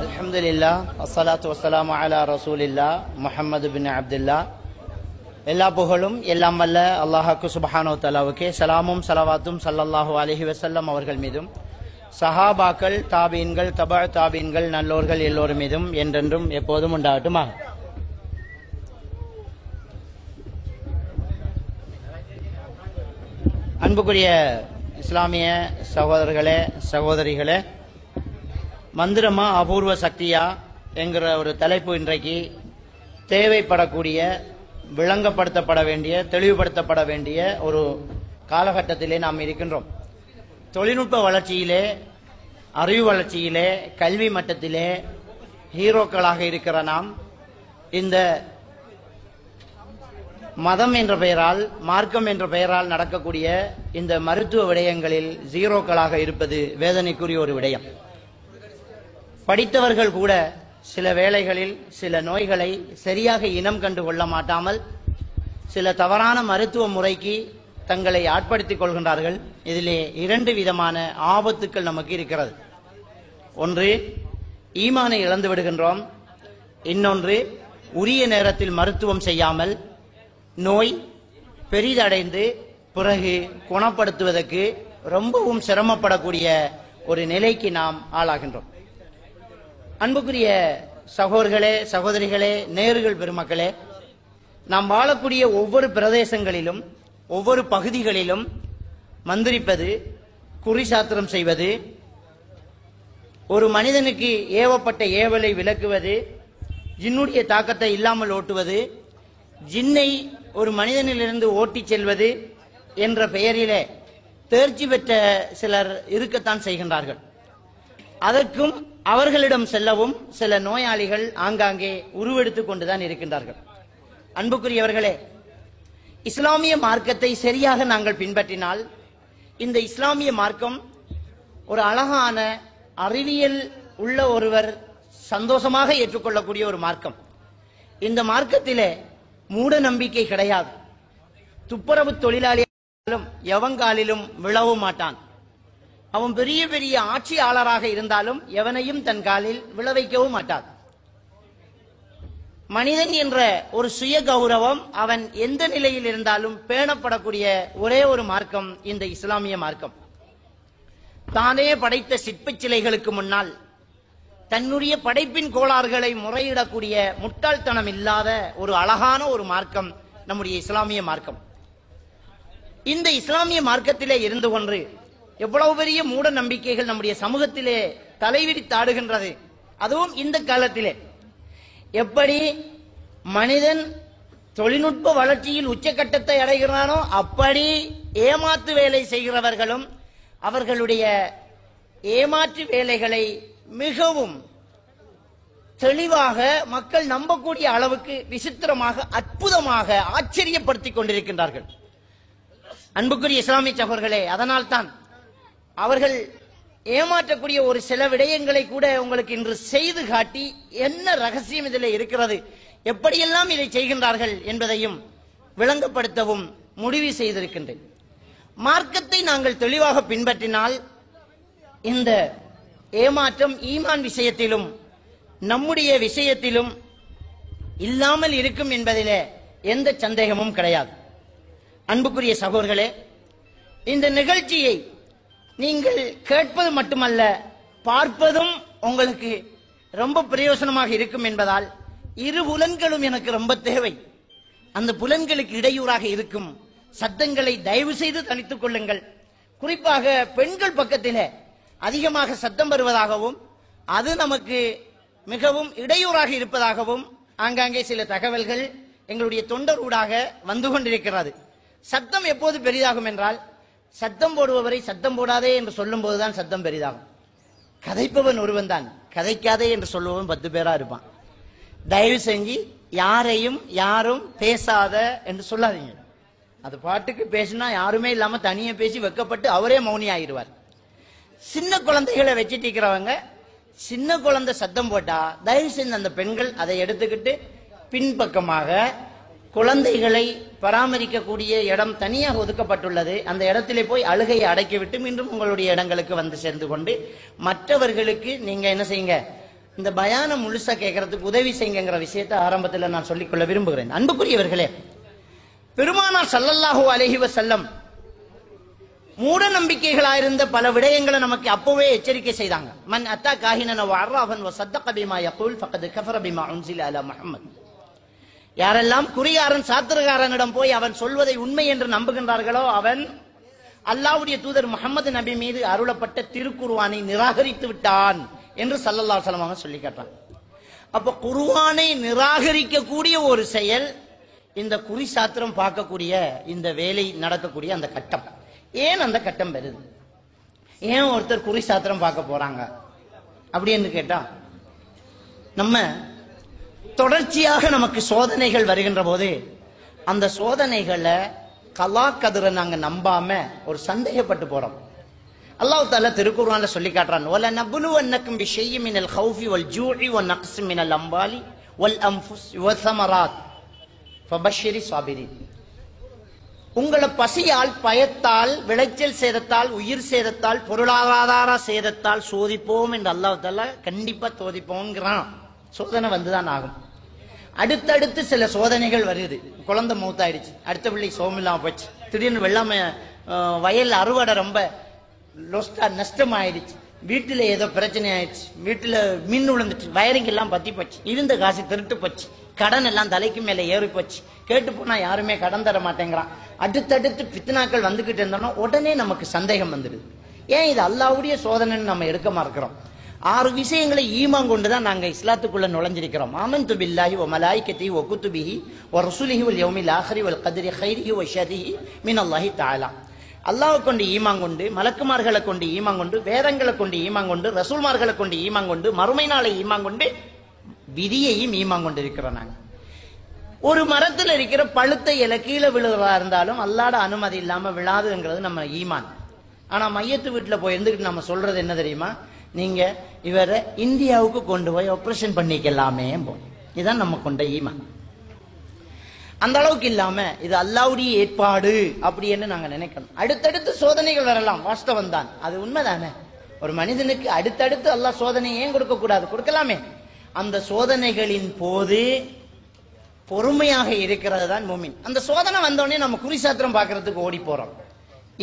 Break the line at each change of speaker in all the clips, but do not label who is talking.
அல்ஹம்துலில்லா அஸ்ஸலாத்து வஸ்ஸலாமு அலா ரசூலில்லா முஹம்மது பின் அப்துல்லா எல்லா புகழும் எல்லாம் வல்ல அல்லாஹாக்கு சுபஹானோ தலாவுக்கே சலாமும் சலவாத்தும் சல்லல்லாஹு அலஹி வசல்லம் அவர்கள் மீதும். சஹாபாக்கள் தாபீன்கள் தபா தாபீன்கள் நல்லோர்கள் எல்லோரும் மீதும் என்றென்றும் எப்போதும் உண்டாகட்டுமா அன்புக்குரிய இஸ்லாமிய சகோதரர்களே சகோதரிகளே மந்திரமா அபூர்வ சக்தியா என்கிற ஒரு தலைப்பு இன்றைக்கு தேவைப்படக்கூடிய விளங்கப்படுத்தப்பட வேண்டிய தெளிவுபடுத்தப்பட வேண்டிய ஒரு காலகட்டத்திலே நாம் இருக்கின்றோம். தொழில்நுட்ப வளர்ச்சியிலே அறிவு வளர்ச்சியிலே கல்வி மட்டத்திலே ஹீரோக்களாக இருக்கிற நாம் இந்த மதம் என்ற பெயரால் மார்க்கம் என்ற பெயரால் நடக்கக்கூடிய இந்த மருத்துவ விடயங்களில் ஜீரோக்களாக இருப்பது வேதனைக்குரிய ஒரு விடயம். படித்தவர்கள் கூட சில வேளைகளில் சில நோய்களை சரியாக இனம் கண்டு கொள்ள மாட்டாமல் சில தவறான மருத்துவ முறைக்கு தங்களை ஆட்படுத்திக் கொள்கின்றார்கள். இதிலே இரண்டு விதமான ஆபத்துக்கள் நமக்கு இருக்கிறது. ஒன்று ஈமானை இழந்து விடுகின்றோம். இன்னொன்று உரிய நேரத்தில் மருத்துவம் செய்யாமல் நோய் பெரிதடைந்து பிறகு குணப்படுத்துவதற்கு ரொம்பவும் சிரமப்படக்கூடிய ஒரு நிலைக்கு நாம் ஆளாகின்றோம். அன்புக்குரிய சகோதர்களே சகோதரிகளே நேர்கள் பெருமக்களே நாம் வாழக்கூடிய ஒவ்வொரு பிரதேசங்களிலும் ஒவ்வொரு பகுதிகளிலும் மந்திரிப்பது குறிசாத்திரம் செய்வது ஒரு மனிதனுக்கு ஏவப்பட்ட ஏவலை விளக்குவது ஜின்னுடைய தாக்கத்தை இல்லாமல் ஓட்டுவது ஜின்னை ஒரு மனிதனிலிருந்து ஓட்டிச் செல்வது என்ற பெயரிலே தேர்ச்சி பெற்ற சிலர் இருக்கத்தான் செய்கின்றார்கள். அதற்கும் அவர்களிடம் செல்லவும் சில நோயாளிகள் ஆங்காங்கே உருவெடுத்துக் கொண்டுதான் இருக்கின்றார்கள். அன்புக்குரியவர்களே இஸ்லாமிய மார்க்கத்தை சரியாக நாங்கள் பின்பற்றினால் இந்த இஸ்லாமிய மார்க்கம் ஒரு அழகான அறிவியல் உள்ள ஒருவர் சந்தோஷமாக ஏற்றுக்கொள்ளக்கூடிய ஒரு மார்க்கம். இந்த மார்க்கத்திலே மூட நம்பிக்கை கிடையாது. துப்புரவு தொழிலாளியாலும் எவங்காலிலும் விழவும் மாட்டான். அவன் பெரிய பெரிய ஆட்சியாளராக இருந்தாலும் எவனையும் தன் காலில் விளைவிக்கவும் மாட்டான். மனிதன் என்ற ஒரு சுய கௌரவம் அவன் எந்த நிலையில் இருந்தாலும் பேணப்படக்கூடிய ஒரே ஒரு மார்க்கம் இந்த இஸ்லாமிய மார்க்கம். தானே படைத்த சிற்பச் சிலைகளுக்கு முன்னால் தன்னுடைய படைப்பின் கோளாறுகளை முறையிடக்கூடிய முட்டாள்தனம் இல்லாத ஒரு அழகான ஒரு மார்க்கம் நம்முடைய இஸ்லாமிய மார்க்கம். இந்த இஸ்லாமிய மார்க்கத்திலே இருந்து கொன்று எவ்வளவு பெரிய மூட நம்பிக்கைகள் நம்முடைய சமூகத்திலே தலைவிரித்தாடுகின்றது அதுவும் இந்த காலத்திலே. எப்படி மனிதன் தொழில்நுட்ப வளர்ச்சியில் உச்சக்கட்டத்தை அடைகிறானோ அப்படி ஏமாத்து வேலை செய்கிறவர்களும் அவர்களுடைய ஏமாற்று வேலைகளை மிகவும் தெளிவாக மக்கள் நம்பக்கூடிய அளவுக்கு விசித்திரமாக அற்புதமாக ஆச்சரியப்படுத்திக் கொண்டிருக்கின்றார்கள். அன்புக்குரிய இஸ்லாமிய சகோர்களே அதனால்தான் அவர்கள் ஏமாற்றக்கூடிய ஒரு சில விடயங்களை கூட உங்களுக்கு இன்று செய்து காட்டி என்ன ரகசியம் இதில் இருக்கிறது? எப்படியெல்லாம் இதை செய்கின்றார்கள் என்பதையும் விளங்கப்படுத்தவும் முடிவு செய்திருக்கின்றேன். மார்க்கத்தை நாங்கள் தெளிவாக பின்பற்றினால் இந்த ஏமாற்றம் ஈமான் விஷயத்திலும் நம்முடைய விஷயத்திலும் இல்லாமல் இருக்கும் என்பதிலே எந்த சந்தேகமும் கிடையாது. அன்புக்குரிய சகோதர்களே இந்த நிகழ்ச்சியை நீங்கள் கேட்பது மட்டுமல்ல பார்ப்பதும் உங்களுக்கு ரொம்ப பிரயோசனமாக இருக்கும் என்பதால் இரு புலன்களும் எனக்கு ரொம்ப தேவை. அந்த புலன்களுக்கு இடையூறாக இருக்கும் சத்தங்களை தயவு செய்து தனித்துக் கொள்ளுங்கள். குறிப்பாக பெண்கள் பக்கத்தில் அதிகமாக சத்தம் வருவதாகவும் அது நமக்கு மிகவும் இடையூறாக இருப்பதாகவும் ஆங்காங்கே சில தகவல்கள் எங்களுடைய தொண்டர் ஊடாக வந்து கொண்டிருக்கிறது. சத்தம் எப்போது பெரிதாகும் என்றால் சத்தம் போடுபவரை சத்தம் போடாதே என்று சொல்லும் போதுதான் சத்தம் பெரிதாகும். கதைப்பவன் ஒருவன் தான் கதைக்காதே என்று சொல்லுவவன் பத்து பேரா இருப்பான். தயவு செஞ்சு யாரையும் யாரும் பேசாத என்று சொல்லாதீங்க. அது பாட்டுக்கு பேசினா யாருமே இல்லாம தனியே பேசி வெக்கப்பட்டு அவரே மௌனி ஆயிடுவார் சின்ன குழந்தைகளை வச்சுட்டு இருக்கிறவங்க சின்ன குழந்தை சத்தம் போட்டா தயவு செஞ்சு அந்த பெண்கள் அதை எடுத்துக்கிட்டு பின்பக்கமாக குழந்தைகளை பராமரிக்கக்கூடிய இடம் தனியாக ஒதுக்கப்பட்டுள்ளது. அந்த இடத்திலே போய் அழுகையை அடக்கிவிட்டு மீண்டும் உங்களுடைய இடங்களுக்கு வந்து சேர்ந்து கொண்டு மற்றவர்களுக்கு நீங்க என்ன செய்யுங்க? இந்த பயானம் முழுசா கேட்கறதுக்கு உதவி செய்யுங்கிற விஷயத்தை ஆரம்பத்தில் நான் சொல்லிக்கொள்ள விரும்புகிறேன். அன்புக்குரியவர்களே பெருமானார் ஸல்லல்லாஹு அலஹிவ செல்லம் மூட நம்பிக்கைகளாயிருந்த பல விடயங்களை நமக்கு அப்பவே எச்சரிக்கை செய்தாங்க. மன் அத்தா காஹினன வஅர்ராஃபன் வஸத்தக பிமா யகூல் ஃபக்கத் கஃபர பிமா உன்சில அலா முஹம்மத். யாரெல்லாம் குறிகாரன் சாத்திரகாரனிடம் போய் அவன் சொல்வதை உண்மை என்று நம்புகின்றார்களோ அவன் அல்லாவுடைய தூதர் முகமது நபி மீது அருளப்பட்ட திருக்குருவானை நிராகரித்து விட்டான் என்று சல்லல்லா சலமாக சொல்லி கேட்டான் அப்ப குர்ஆனை நிராகரிக்கக்கூடிய ஒரு செயல் இந்த குறி சாத்திரம் பார்க்கக்கூடிய இந்த வேலை நடக்கக்கூடிய அந்த கட்டம். ஏன் அந்த கட்டம் வருது ஏன் ஒருத்தர் குறி சாத்திரம் பார்க்க போறாங்க? அப்படின்னு கேட்டா நம்ம தொடர்ச்சியாக நமக்கு சோதனைகள் வருகின்ற போது அந்த சோதனைகளை கலா கதிரை நாங்க நம்பாம ஒரு சந்தேகப்பட்டு போறோம். அல்லாஹ் தால திருக்குர்ஆன்ல சொல்லி காட்டுறான். வல நபுலுவன்னக்கும் பிஷையின் மினல் ஹௌஃபி வல் ஜூஇ வ நக்ஸ் மினல் அம்வாலி வல் அன்ஃபுஸ் வ ஸமராத் உங்களை பசியால் பயத்தால் விளைச்சல் சேதத்தால் உயிர் சேதத்தால் பொருளாதார சேதத்தால் சோதிப்போம் என்று அல்லாஹ் தாலா கண்டிப்பா சோதிப்போங்கிறான் சோதனை வந்துதான் ஆகும். அடுத்தடுத்து சில சோதனைகள் வருது. குழந்தை மூத்தாயிடுச்சு. அடுத்த பிள்ளை சோமில்லாம போச்சு. திடீர்னு வெள்ளாம வயல் அறுவடை ரொம்ப லொஸ்டா நஷ்டம் ஆயிடுச்சு வீட்டுல ஏதோ பிரச்சனை ஆயிடுச்சு வீட்டுல மின் விழுந்துச்சு வயரிங் எல்லாம் பத்தி போச்சு. இருந்த காசு திருட்டு போச்சு. கடன் எல்லாம் தலைக்கு மேல ஏறி போச்சு. கேட்டு போனா யாருமே கடன் தர மாட்டேங்கிறான். அடுத்தடுத்து பித்னாக்கள் வந்துகிட்டு இருந்தோம்னா உடனே நமக்கு சந்தேகம் வந்துடுது. ஏன் இது அல்லாவுடைய சோதனைன்னு நம்ம எடுக்க இருக்கிறோம் ஆறு விஷயங்களை ஈமான் கொண்டு தான் நாங்க இஸ்லாத்துக்குள்ள நுழைஞ்சிருக்கிறோம். ஆமன்து பில்லாஹி வ மலாயிகத்தி ஒ குத்துபிஹி ஒ ரசூலிஹி ஒல் யௌமில் ஆஹரி ஒல் கதிரி ஹைரிஹி ஒ ஷரிஹி மின் அல்லாஹி தாலா அல்லாஹ் கொண்டு ஈமான் கொண்டு மலக்குமார்களை கொண்டு ஈமான் கொண்டு வேதங்களை கொண்டு ஈமான் கொண்டு ரசூல்மார்களை கொண்டு ஈமான் கொண்டு மறுமை நாளை ஈமான் கொண்டு விதியையும் ஈமான் கொண்டு இருக்கிறோம் நாங்கள் ஒரு மரத்தில் இருக்கிற பழுத்த இலை கீழே விழுகிறதா இருந்தாலும் அல்லாட அனுமதி இல்லாமல் விழாதுங்கிறது நம்ம ஈமான். ஆனால் மையத்து வீட்டில் போய் இருந்துக்கிட்டு நம்ம சொல்றது என்ன தெரியுமா? நீங்க இவரை இந்தியாவுக்கு கொண்டு போய் ஆப்ரேஷன் பண்ணிக்கலாமே இதுதான் நம்ம கொண்ட ஈமான். அந்த அளவுக்கு இல்லாம இது அல்லாவுடைய ஏற்பாடு அப்படின்னு நாங்க நினைக்கணும். அடுத்தடுத்து சோதனைகள் வரலாம். வாஸ்தவம் தான். அது உண்மைதானே? ஒரு மனிதனுக்கு அடுத்தடுத்து அல்லா சோதனை ஏன் கொடுக்க கூடாது கொடுக்கலாமே. அந்த சோதனைகளின் போது பொறுமையாக இருக்கிறது தான் மோமின். அந்த சோதனை வந்தோடனே நம்ம குறிசாத்திரம் பார்க்கறதுக்கு ஓடி போறோம்.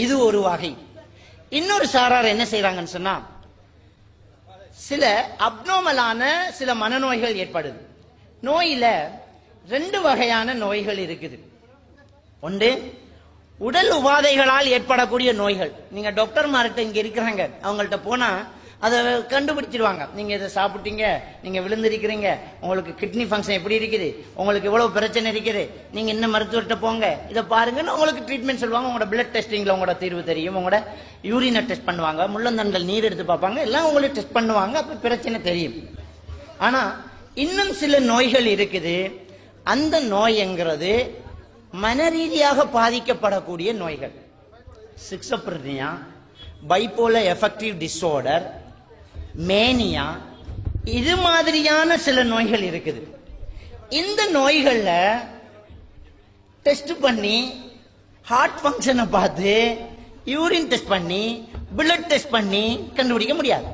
இது ஒரு வகை. இன்னொரு சாரார் என்ன செய்யறாங்கன்னு சொன்னா சில அப்னோமலான சில மனநோய்கள் ஏற்படுது. நோயில ரெண்டு வகையான நோய்கள் இருக்குது. ஒன்று உடல் உபாதைகளால் ஏற்படக்கூடிய நோய்கள். நீங்க டாக்டர் மார்கிட்ட இங்க இருக்கிறாங்க. அவங்கள்ட்ட போனா அதை கண்டுபிடிச்சிருவாங்க. நீங்க இதை சாப்பிட்டீங்க நீங்க விழுந்திருக்கிறீங்க உங்களுக்கு கிட்னி ஃபங்க்ஷன் எப்படி இருக்குது உங்களுக்கு இவ்வளவு பிரச்சனை இருக்குது நீங்க இன்னும் மருத்துவர்கிட்ட போங்க இதை பாருங்கன்னு உங்களுக்கு ட்ரீட்மெண்ட் சொல்லுவாங்க. உங்களோட பிளட் டெஸ்டிங்ல உங்களோட தீர்வு தெரியும். உங்களோட யூரினை டெஸ்ட் பண்ணுவாங்க. முள்ளந்தண்டல் நீர் எடுத்து பார்ப்பாங்க. எல்லாம் உங்களுக்கு டெஸ்ட் பண்ணுவாங்க. அப்ப பிரச்சனை தெரியும். ஆனா இன்னும் சில நோய்கள் இருக்குது. அந்த நோய்ங்கிறது மன ரீதியாக பாதிக்கப்படக்கூடிய நோய்கள். Schizophrenia bipolar affective disorder mania இது மாதிரியான சில நோய்கள் இருக்குது. இந்த நோய்கள்ல டெஸ்ட் பண்ணி ஹார்ட் ஃபங்க்ஷனை பார்த்து யூரின் டெஸ்ட் பண்ணி பிளட் டெஸ்ட் பண்ணி கண்டுபிடிக்க முடியாது.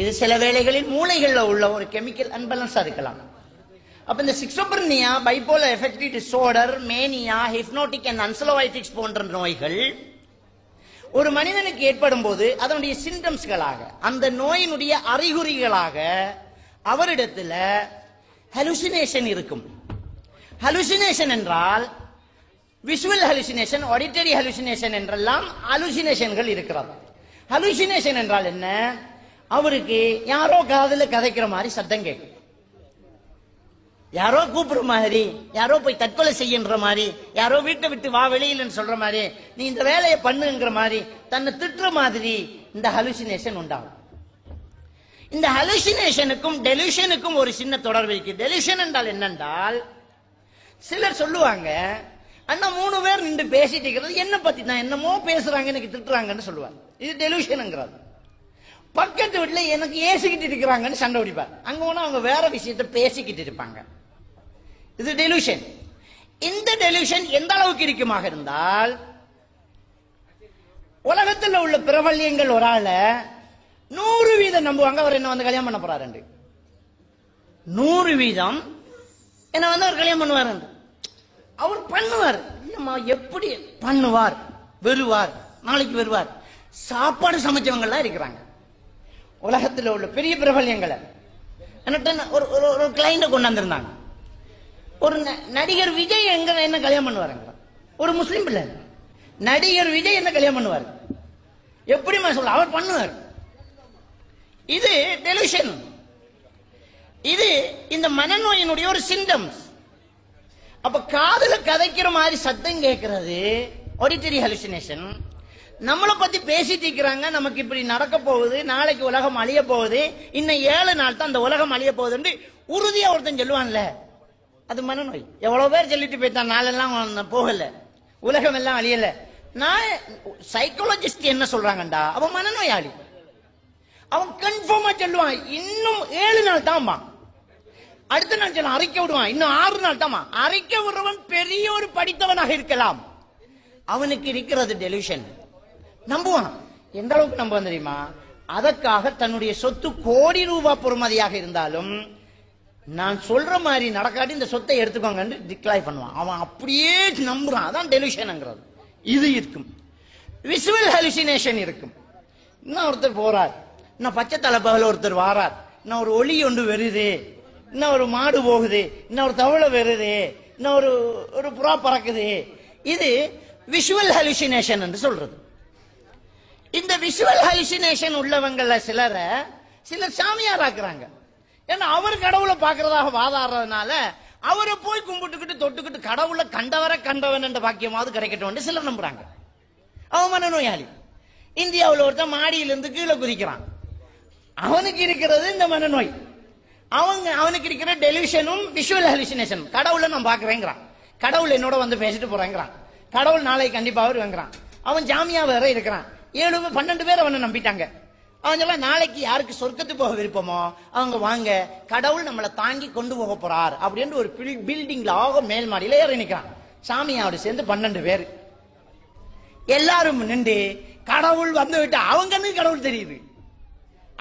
இது சில வேளைகளில் மூளைகளில் உள்ள ஒரு கெமிக்கல் அன்பலன்ஸா இருக்கலாம். அப்ப இந்த schizophrenia bipolar affective disorder mania hypnotic and anxiolytics போன்ற நோய்கள் ஒரு மனிதனுக்கு ஏற்படும் போது அதனுடைய சிம்டம்ஸ்களாக அந்த நோயினுடைய அறிகுறிகளாக அவரிடத்துல ஹலுசினேஷன் இருக்கும். ஹலுசினேஷன் என்றால் விஷுவல் ஹலுசினேஷன் ஆடிட்டரி ஹலுசினேஷன் என்றெல்லாம் அலுசினேஷன்கள் இருக்கிறது. ஹலுசினேஷன் என்றால் என்ன? அவருக்கு யாரோ காதில் கதைக்கிற மாதிரி சத்தம் கேட்கும். யாரோ கூப்பிடுற மாதிரி யாரோ போய் தற்கொலை செய்யன்ற மாதிரி யாரோ வீட்டை விட்டு வா வெளியிலன்னு சொல்ற மாதிரி நீ இந்த வேலையை பண்ணுங்கிற மாதிரி தன்னை திட்டுற மாதிரி இந்த ஹலுசினேஷன் உண்டாகும். இந்த ஹலுசினேஷனுக்கும் டெலிஷனுக்கும் ஒரு சின்ன தொடர்பு இருக்கு. டெலிஷன் என்றால் என்னென்றால் சிலர் சொல்லுவாங்க அண்ணா மூணு பேர் நின்று பேசிட்டு இருக்கிறது என்ன பத்தி தான் என்னமோ பேசுறாங்க எனக்கு திட்டுறாங்கன்னு சொல்லுவாங்க. இது டெலிஷனுங்கிறது பக்கத்து வீட்டில் எனக்கு ஏசிக்கிட்டு இருக்கிறாங்கன்னு சண்டை பிடிப்பார் அங்க போனா அவங்க வேற விஷயத்த பேசிக்கிட்டு இருப்பாங்க. இது டெலியூஷன் இந்த டெலியூஷன் எந்த அளவுக்கு இருக்குமாக இருந்தால் உலகத்தில் உள்ள பிரபல்யங்கள் ஒரு ஆளை நூறு வீதம் நம்புவாங்க. அவர் என்ன வந்து கல்யாணம் பண்ண போறாரு நூறு வீதம் என்ன வந்து அவர் கல்யாணம் பண்ணுவார் அவர் பண்ணுவார். இல்லம்மா எப்படி பண்ணுவார்? வருவார் நாளைக்கு வருவார் சாப்பாடு சமைச்சவங்க எல்லாம் இருக்கிறாங்க. உலகத்தில் உள்ள பெரிய பிரபல்யங்களை. ஒரு ஒரு ஒரு கிளைண்ட கொண்டாந்துருந்தாங்க. ஒரு ந- நடிகர் விஜய் எங்க என்ன கல்யாணம் பண்ணுவாருங்க? ஒரு முஸ்லீம் பிள்ளை. நடிகர் விஜய் என்ன கல்யாணம் பண்ணுவார்? எப்படிமா சொல்ல அவர் பண்ணுவார். இது டெலிவிஷன் இது இந்த மனநோயினுடைய ஒரு சிம்டம்ஸ் அப்ப காதுல கதைக்கிற மாதிரி சத்தம் கேட்கறது ஆடிட்டரி ஹலுசினேஷன் நம்மளை பத்தி பேசிட்டு இருக்கிறாங்க நமக்கு இப்படி நடக்க போகுது நாளைக்கு உலகம் அழிய போகுது இன்னும் ஏழு நாள் தான் அந்த உலகம் அழிய போகுதுன்னு உறுதியா ஒருத்தன் சொல்லுவான்ல. அது மனநோய். எவ்வளவு பேர் சொல்லிட்டு போயிட்டான் நாளெல்லாம் போகல. உலகம் எல்லாம் அழியல. நான் சைக்காலஜிஸ்ட் என்ன சொல்றாங்கடா அவன் மனநோயாளி. அவன் கன்ஃபார்மா சொல்லுவான். இன்னும் ஏழு நாள் தான்மா. அடுத்த நாள் சொல்ல அரைக்க விடுவான். இன்னும் ஆறு நாள் தாமா அரைக்க விடுறவன் பெரிய ஒரு படித்தவனாக இருக்கலாம். அவனுக்கு இருக்கிறது டெலிவிஷன் நம்புவான். எந்த அளவுக்கு நம்புவான் தெரியுமா? அதற்காக தன்னுடைய சொத்து கோடி ரூபாய் பொறுமதியாக இருந்தாலும் நான் சொல்ற மாதிரி நடக்காட்டி இந்த சொத்தை எடுத்துக்கோங்கன்னு டிக்ளைர் பண்ணுவான். அவன் அப்படியே நம்புறான். அதான் டெலிவிஷன்ங்கிறது இது இருக்கும். விசுவல் ஹலுசினேஷன் இருக்கும். இன்னும் ஒருத்தர் போறார். இன்னும் பச்சை தலைப்பகல ஒருத்தர் வாரார். இன்னும் ஒரு ஒளி ஒன்று வருது. இன்னும் ஒரு மாடு போகுது. இன்னும் ஒரு தவளை வருது. இன்னும் ஒரு ஒரு புறா பறக்குது. இது விஷுவல் ஹலுசினேஷன் என்று சொல்றது. இந்த விஷுவல் ஹலுசினேஷன் உள்ளவங்கள சிலரை சிலர் சாமியார் ஆக்குறாங்க ஏன்னா அவர் கடவுளை பாக்குறதாக வாதாடுறதுனால அவரை போய் கும்பிட்டுக்கிட்டு தொட்டுக்கிட்டு கடவுளை கண்டவரை கண்டவன் என்ற பாக்கியமாவது கிடைக்கட்டும் சிலர் நம்புறாங்க. அவன் மனநோயாளி. இந்தியாவில் ஒருத்தன் மாடியிலிருந்து கீழே குதிக்கிறான். அவனுக்கு இருக்கிறது இந்த மனநோய். அவங்க அவனுக்கு இருக்கிற டெலிவிஷனும் விஷுவல் ஹலுசினேஷன் கடவுளை நான் பாக்குறேங்கிறான் கடவுள் என்னோட வந்து பேசிட்டு போறேங்கிறான். கடவுள் நாளை கண்டிப்பாக வருவேங்கிறான். அவன் ஜாமியா வேற இருக்கிறான். ஏழு பன்னெண்டு பேர் அவனை நம்பிட்டாங்க. அவன் சொல்ல நாளைக்கு யாருக்கு சொர்க்கத்துக்கு போக விருப்பமோ அவங்க வாங்க கடவுள் நம்மளை தாங்கி கொண்டு போக போறார் அப்படின்னு ஒரு பில்டிங்ல ஆக மேல் மாடியில ஏறி நிக்கிறான். சாமியாவோட சேர்ந்து பன்னெண்டு பேர். எல்லாரும் நின்று கடவுள் வந்து விட்டு அவங்கன்னு கடவுள் தெரியுது.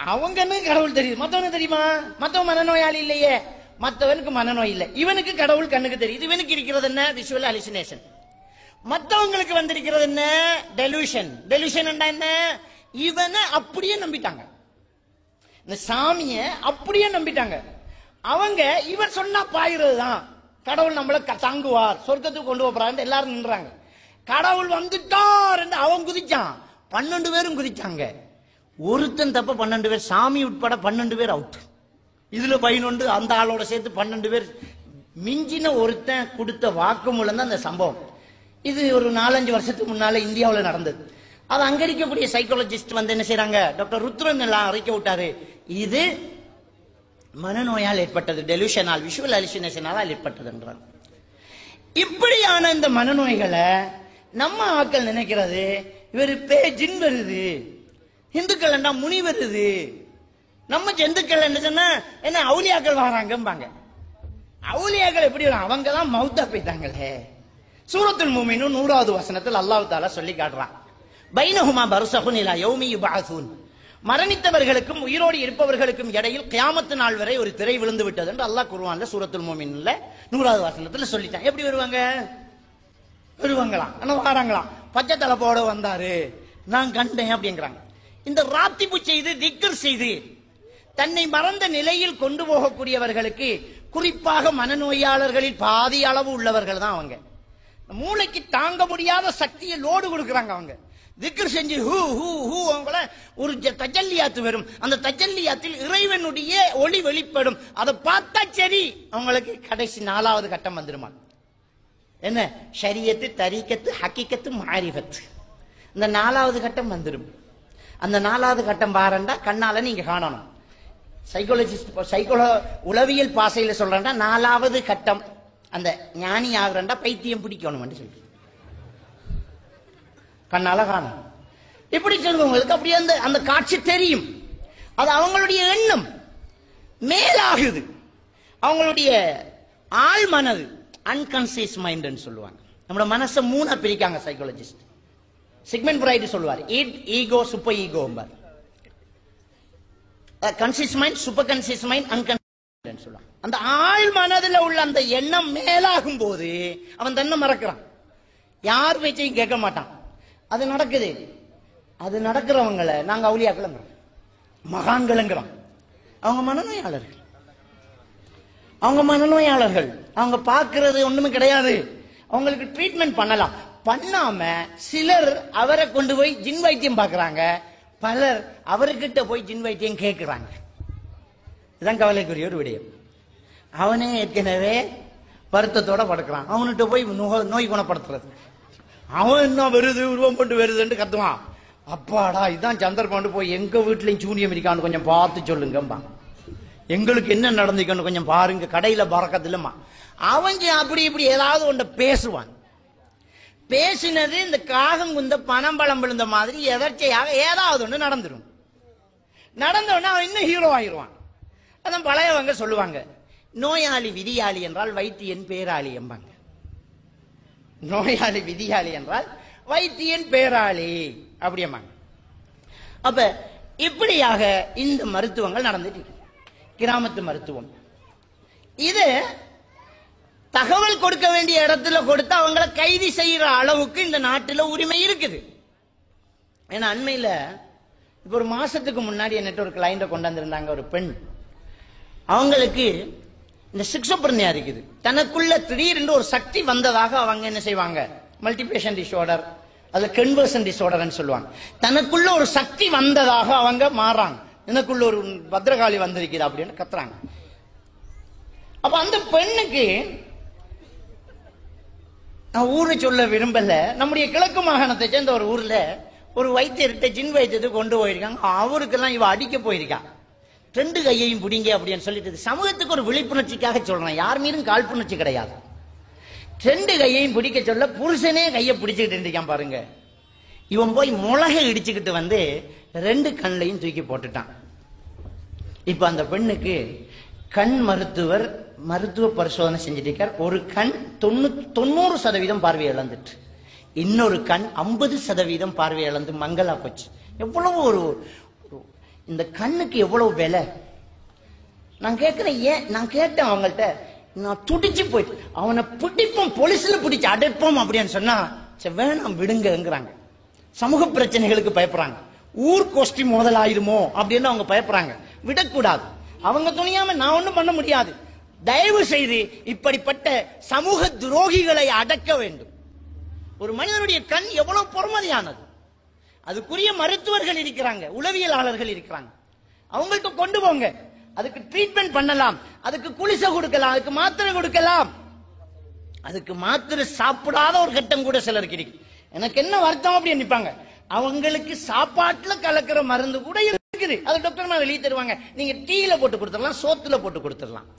அவங்கன்னு கடவுள் தெரியுது. மத்தவனுக்கு தெரியுமா? மத்தவன் மனநோயாளி இல்லையே. மத்தவனுக்கு மனநோய் இல்லை. இவனுக்கு கடவுள் கண்ணுக்கு தெரியுது. இவனுக்கு இருக்கிறது என்ன? விஷுவல் அலிசினேஷன் மத்தவங்களுக்கு வந்திருக்கிறது என்ன? டெலூஷன் டெலூஷன் என்ன? இவனை அப்படியே நம்பிட்டாங்க. இந்த சாமிய அப்படியே நம்பிட்டாங்க. அவங்க இவர் சொன்னா பாயிறது தான் கடவுள் நம்மள க- தாங்குவார். சொர்க்கத்துக்கு கொண்டு போறாரு எல்லாரும் நின்றாங்க. கடவுள் வந்துட்டார் அவன் குதிச்சான். பன்னெண்டு பேரும் குதிச்சாங்க. ஒருத்தன் தப்ப பன்னெண்டு பேர் சாமி உட்பட பன்னெண்டு பேர் அவுட் இதுல பதினொன்று அந்த ஆளோட சேர்த்து பன்னெண்டு பேர். மிஞ்சின ஒருத்தன் கொடுத்த வாக்குமூலம் தான் அந்த சம்பவம். இது ஒரு நாலஞ்சு வருஷத்துக்கு முன்னால இந்தியாவில் நடந்தது. அதை அங்கரிக்கக்கூடிய சைக்காலஜிஸ்ட் வந்து என்ன செய்யறாங்க டாக்டர் ருத்ரன் எல்லாம் அறிக்க விட்டாரு. இது மனநோயால் ஏற்பட்டது. டெலியூஷனால் விஷுவல் அலிசினேஷனால் ஏற்பட்டதுன்றாங்க. இப்படியான இந்த மனநோய்களை நம்ம ஆட்கள் நினைக்கிறது இவர் பே ஜின் வருது இந்துக்கள் என்ன முனி வருது நம்ம ஜந்துக்கள் என்ன சொன்னா என்ன அவுலியாக்கள் வராங்கம்பாங்க. அவுலியாக்கள் எப்படி வரும்? அவங்க தான் மௌத்தா போயிட்டாங்களே சூரத்துல் மூமினும் நூறாவது வசனத்தில் அல்லாஹு தாலா சொல்லி காட்டுறான். பைனஹுமா பருசகுன் இலா யௌமி யுபஅஸூன் மரணித்தவர்களுக்கும் உயிரோடு இருப்பவர்களுக்கும் இடையில் கியாமத்து நாள் வரை ஒரு திரை விழுந்து விட்டது என்று அல்லாஹ் குருவான்ல சூரத்துல் மூமின்ல நூறாவது வசனத்துல சொல்லிட்டான். எப்படி வருவாங்க? வருவாங்களாம். ஆனா வாராங்களாம்? பச்சை தலைப்போட வந்தாரு. நான் கண்டேன் அப்படிங்கிறாங்க. இந்த ராத்திப்பு செய்து திக்கர் செய்து தன்னை மறந்த நிலையில் கொண்டு போகக்கூடியவர்களுக்கு குறிப்பாக மனநோயாளர்களில் பாதி அளவு உள்ளவர்கள் தான் அவங்க. மூளைக்கு தாங்க முடியாத சக்தியை லோடு கொடுக்குறாங்க அவங்க. திக்ரு செஞ்சு ஹூ ஹூ ஹூ அவங்கள ஒரு தஜல்லியாத்து வரும். அந்த தஜல்லியாத்தில் இறைவனுடைய ஒளி வெளிப்படும். அதை பார்த்தா சரி. அவங்களுக்கு கடைசி நாலாவது கட்டம் வந்துருமா? என்ன? ஷரியத்து தரிக்கத்து ஹக்கிக்கத்து மாரிபத்து இந்த நாலாவது கட்டம் வந்துடும் அந்த நாலாவது கட்டம் பாருண்டா கண்ணால நீங்க காணணும். சைக்காலஜிஸ்ட் சைக்கோலோ உளவியல் பாசையில் சொல்றேன்டா நாலாவது கட்டம். அந்த ஞானி ஆகுறண்டா பைத்தியம் பிடிக்கணும் சொல்லி கண் அழகான. இப்படி சொல்றவங்களுக்கு அப்படியே அந்த அந்த காட்சி தெரியும். அது அவங்களுடைய எண்ணம். மேலாகுது. அவங்களுடைய ஆள் மனது. அன்கான்சியஸ் மைண்ட்னு சொல்லுவாங்க. நம்மளோட மனசை மூணா பிரிக்காங்க சைக்காலஜிஸ்ட் சிக்மெண்ட் பிரைட் சொல்லுவார் ego super ego conscious mind super conscious mind unconscious சொல்லுவாங்க. அந்த ஆள் மனதில் உள்ள அந்த எண்ணம் மேலாகும் போது அவன் தன்னை மறக்கிறான். யார் பேச்சையும் கேட்க மாட்டான். அது நடக்குது. அது நடக்கிறவங்களை நாங்க அவுளியாக்கலங்கிறோம் மகான்களுங்கிறோம். அவங்க மனநோயாளர்கள். அவங்க மனநோயாளர்கள். அவங்க பார்க்கறது ஒண்ணுமே கிடையாது. அவங்களுக்கு ட்ரீட்மெண்ட் பண்ணலாம். பண்ணாம சிலர் அவரை கொண்டு போய் ஜின் வைத்தியம் பார்க்கறாங்க. பலர் அவர்கிட்ட போய் ஜின் வைத்தியம் கேட்கிறாங்க. இதுதான் கவலைக்குரிய ஒரு விடயம். அவனே ஏற்கனவே வருத்தத்தோட படுக்கிறான். அவன்கிட்ட போய் நோய் குணப்படுத்துறது. அவன் என்ன வருது உருவம் கொண்டு வருதுன்னு கத்துவான். அப்பாடா இதான் சந்தர்ப்பம் போய் எங்க வீட்லயும் சூனியம் இருக்கான்னு கொஞ்சம் பார்த்து சொல்லுங்கம்பா எங்களுக்கு என்ன நடந்துக்கணும் கொஞ்சம் பாருங்க கடையில பறக்கத்துலமா அவங்க அப்படி இப்படி ஏதாவது ஒன்று பேசுவான். பேசினது இந்த காகம் குந்த பணம் பழம் விழுந்த மாதிரி எதர்ச்சையாக ஏதாவது ஒன்று நடந்துடும் நடந்தவொடனே அவன் இன்னும் ஹீரோ ஆயிடுவான் அதான் பழையவங்க சொல்லுவாங்க நோயாளி விதியாளி என்றால் வைத்தியன் பேராளி எம்பாங்க நோயாளி விதியாளி என்றால் வைத்தியன் பேராளி அப்படியம்பாங்க. அப்ப இப்படியாக இந்த மருத்துவங்கள் நடந்துட்டு இருக்கு. கிராமத்து மருத்துவம். இது தகவல் கொடுக்க வேண்டிய இடத்துல கொடுத்து அவங்கள கைது செய்யற அளவுக்கு இந்த நாட்டில் உரிமை இருக்குது. ஏன்னா அண்மையில் இப்போ ஒரு மாசத்துக்கு முன்னாடி என்னட்ட ஒரு கிளைண்ட கொண்டாந்துருந்தாங்க ஒரு பெண். அவங்களுக்கு இந்த சிக்ஸோப்ரனியா இருக்குது. தனக்குள்ள திடீரென்று ஒரு சக்தி வந்ததாக அவங்க என்ன செய்வாங்க? மல்டிபிளேஷன் டிஸார்டர். அது கன்வர்சன் டிஸார்டர்னு சொல்லுவாங்க. தனக்குள்ள ஒரு சக்தி வந்ததாக அவங்க மாறாங்க. எனக்குள்ள ஒரு பத்ரகாளி வந்திருக்குது அப்படின்னு கத்துறாங்க. அப்ப அந்த பெண்ணுக்கு நான் ஊரை சொல்ல விரும்பல. நம்முடைய கிழக்கு மாகாணத்தை சேர்ந்த ஒரு ஊர்ல ஒரு வைத்தியர்கிட்ட ஜின் வைத்தியத்துக்கு கொண்டு போயிருக்காங்க. அவருக்கெல்லாம் இவ அடிக்க போயிருக்கான் ரெண்டு கையையும் பிடிங்க அப்படின்னு சொல்லிட்டு சமூகத்துக்கு ஒரு விழிப்புணர்ச்சிக்காக சொல்றேன். யார் மீதும் காழ்ப்புணர்ச்சி கிடையாது. ரெண்டு கையையும் பிடிக்க சொல்ல புருஷனே கையை பிடிச்சுக்கிட்டு இருக்கான் பாருங்க. இவன் போய் முளகை இடிச்சுக்கிட்டு வந்து ரெண்டு கண்ணையும் தூக்கி போட்டுட்டான். இப்ப அந்த பெண்ணுக்கு கண் மருத்துவர் மருத்துவ பரிசோதனை செஞ்சுட்டு ஒரு கண் தொண்ணூ தொண்ணூறு சதவீதம் பார்வை இழந்துட்டு. இன்னொரு கண் ஐம்பது சதவீதம் பார்வை இழந்து மங்களா போச்சு. எவ்வளவு ஒரு- இந்த கண்ணுக்கு எவ்வளவு விலை? நான் கேட்கிறேன் ஏன்? நான் கேட்டேன் அவங்கள்ட்ட. நான் துடிச்சு போயிட்டு அவனை பிடிப்போம் போலீஸ்ல பிடிச்சு அடைப்போம் அப்படின்னு சொன்னா வேணாம் விடுங்கிறாங்க சமூக பிரச்சனைகளுக்கு பயப்படுறாங்க. ஊர் கோஷ்டி மோதல் ஆயிருமோ அப்படின்னு அவங்க பயப்படுறாங்க. விடக்கூடாது. அவங்க துணியாம நான் ஒண்ணும் பண்ண முடியாது. தயவு செய்து இப்படிப்பட்ட சமூக துரோகிகளை அடக்க வேண்டும். ஒரு மனிதனுடைய கண் எவ்வளவு பொறுமதியானது? அதுக்குரிய மருத்துவர்கள் இருக்கிறாங்க உளவியலாளர்கள் இருக்கிறாங்க. அவங்களுக்கு கொண்டு போங்க. அதுக்கு ட்ரீட்மெண்ட் பண்ணலாம். அதுக்கு குளிசை கொடுக்கலாம். அதுக்கு மாத்திரை கொடுக்கலாம். அதுக்கு மாத்திரை சாப்பிடாத ஒரு கட்டம் கூட சிலருக்கு இருக்கு. எனக்கு என்ன வருத்தம் அப்படின்னு நினைப்பாங்க? அவங்களுக்கு சாப்பாட்டுல கலக்கிற மருந்து கூட இருக்குது. அது டாக்டர் வெளியே தருவாங்க. நீங்க டீல போட்டு கொடுத்துடலாம் சோத்துல போட்டு கொடுத்துடலாம்.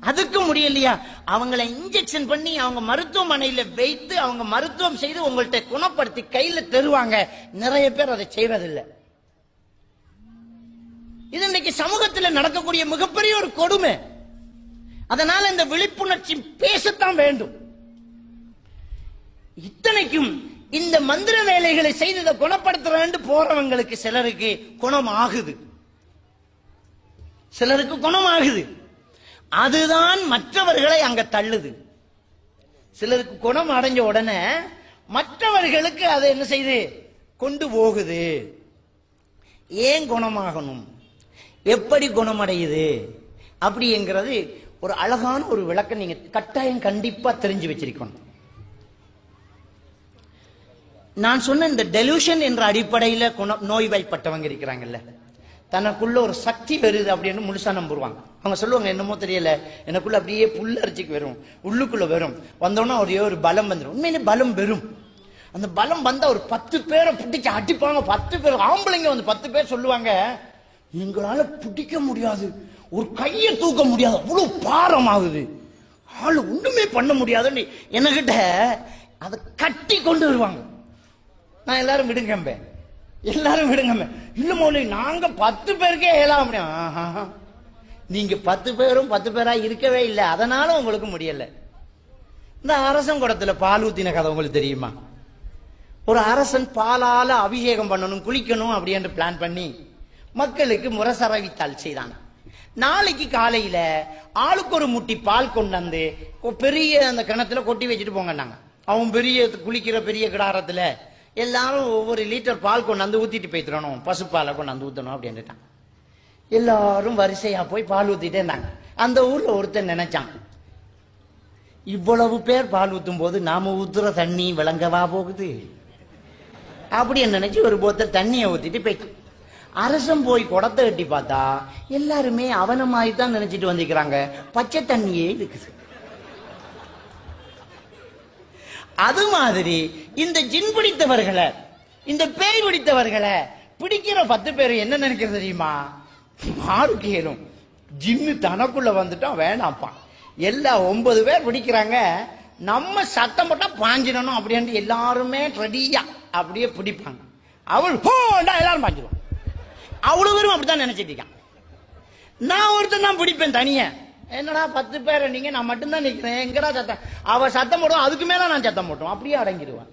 அதுக்கு முடியலையா? அவங்கள இன்ஜெக்ஷன் பண்ணி அவங்க மருத்துவமனையில வைத்து அவங்க மருத்துவம் செய்து உங்கள்ட்ட குணப்படுத்தி கையில தருவாங்க. நிறைய பேர் அதை செய்வதில்லை. இது இன்னைக்கு சமூகத்துல நடக்கக்கூடிய மிகப்பெரிய ஒரு கொடுமை. அதனால இந்த விழிப்புணர்ச்சி பேசத்தான் வேண்டும். இத்தனைக்கும் இந்த மந்திர வேலைகளை செய்து இதை குணப்படுத்துறேன்னு போறவங்களுக்கு சிலருக்கு குணம் ஆகுது. சிலருக்கு குணம் ஆகுது. அதுதான் மற்றவர்களை அங்க தள்ளுது. சிலருக்கு குணம் அடைஞ்ச உடனே மற்றவர்களுக்கு அதை என்ன செய்து? கொண்டு போகுது. ஏன் குணமாகணும்? எப்படி குணமடையுது? அப்படிங்கிறது ஒரு அழகான ஒரு விளக்கம் நீங்க கட்டாயம் கண்டிப்பா தெரிஞ்சு வச்சிருக்கணும். நான் சொன்ன இந்த டெலூஷன் என்ற அடிப்படையில குண நோய்வாய்ப்பட்டவங்க இருக்கிறாங்கல்ல. தனக்குள்ள ஒரு சக்தி வருது அப்படின்னு முழுசா நம்புவாங்க. அவங்க சொல்லுவாங்க என்னமோ தெரியல. எனக்குள்ள அப்படியே புல்லரிச்சிக்கு வரும். உள்ளுக்குள்ள வரும். வந்தோன்னா ஒரே ஒரு பலம் வந்துடும் உண்மையிலே பலம் வரும் அந்த பலம் வந்தா ஒரு பத்து பேரை பிடிச்சு அடிப்பாங்க. பத்து பேர் ஆம்பளைங்க வந்து பத்து பேர் சொல்லுவாங்க எங்களால பிடிக்க முடியாது. ஒரு கையை தூக்க முடியாது. அவ்வளவு பாரம் ஆகுது ஆளு ஒண்ணுமே பண்ண முடியாதுன்னு என்கிட்ட அதை கட்டி கொண்டு வருவாங்க. நான் எல்லாரும் விடுங்கம்பேன் எல்லாரும் விடுங்க இல்ல மௌலி நாங்க பத்து பேருக்கே ஏலாம் முடியும். நீங்க பத்து பேரும் பத்து பேரா இருக்கவே இல்லை. அதனால உங்களுக்கு முடியல. இந்த அரசன் குடத்துல பால் ஊத்தின கதை உங்களுக்கு தெரியுமா? ஒரு அரசன் பாலால அபிஷேகம் பண்ணணும் குளிக்கணும் அப்படின்னு பிளான் பண்ணி மக்களுக்கு முரசரவித்தால் செய்தான். நாளைக்கு காலையில ஆளுக்கு ஒரு முட்டி பால் கொண்டு வந்து கொ- பெரிய அந்த கிணத்துல கொட்டி வச்சுட்டு போங்கன்னாங்க. அவன் பெரிய குளிக்கிற பெரிய கிடாரத்துல எல்லாரும் ஒவ்வொரு லிட்டர் பால் கொண்டாந்து ஊத்திட்டு போய்த்துடணும் பசுப்பாலை கொண்டாந்து ஊத்தணும் அப்படின்னுட்டான். எல்லாரும் வரிசையா போய் பால் ஊத்திட்டே இருந்தாங்க. அந்த ஊர்ல ஒருத்தன் நினைச்சான் இவ்வளவு பேர் பால் ஊத்தும் போது நாம ஊத்துற தண்ணி விளங்கவா போகுது? அப்படின்னு நினைச்சு ஒரு போத்தர் தண்ணியை ஊத்திட்டு போயிட்டு அரசன் போய் குடத்தை கட்டி பார்த்தா எல்லாருமே அவனமாயி தான் நினைச்சிட்டு வந்திருக்கிறாங்க. பச்சை தண்ணியே இருக்குது. அது மாதிரி இந்த ஜின் பிடித்தவர்களை இந்த பேய் பிடித்தவர்களை பிடிக்கிற பத்து பேர் என்ன நினைக்கிறது தெரியுமா? மாறு கேளும் ஜின்னு தனக்குள்ள வந்துட்டோம் வேணாம்ப்பா. எல்லா ஒன்பது பேர் பிடிக்கிறாங்க. நம்ம சத்தம் போட்டா பாஞ்சிடணும் அப்படின்ட்டு எல்லாருமே ரெடியா அப்படியே பிடிப்பாங்க. அவள் ஹோண்டா எல்லாரும் பாஞ்சிடும் அவ்வளவு பேரும் அப்படித்தான் நினைச்சிட்டு இருக்கான். நான் ஒருத்தன் தான் பிடிப்பேன் தனியா. என்னடா பத்து பேர்? நீங்க நான் மட்டும்தான் நிக்கிறேன். எங்கடா சத்தம்? அவ சத்தம் போடுவோம் அதுக்கு மேல நான் சத்தம் போட்டோம் அப்படியே அடங்கிடுவான்.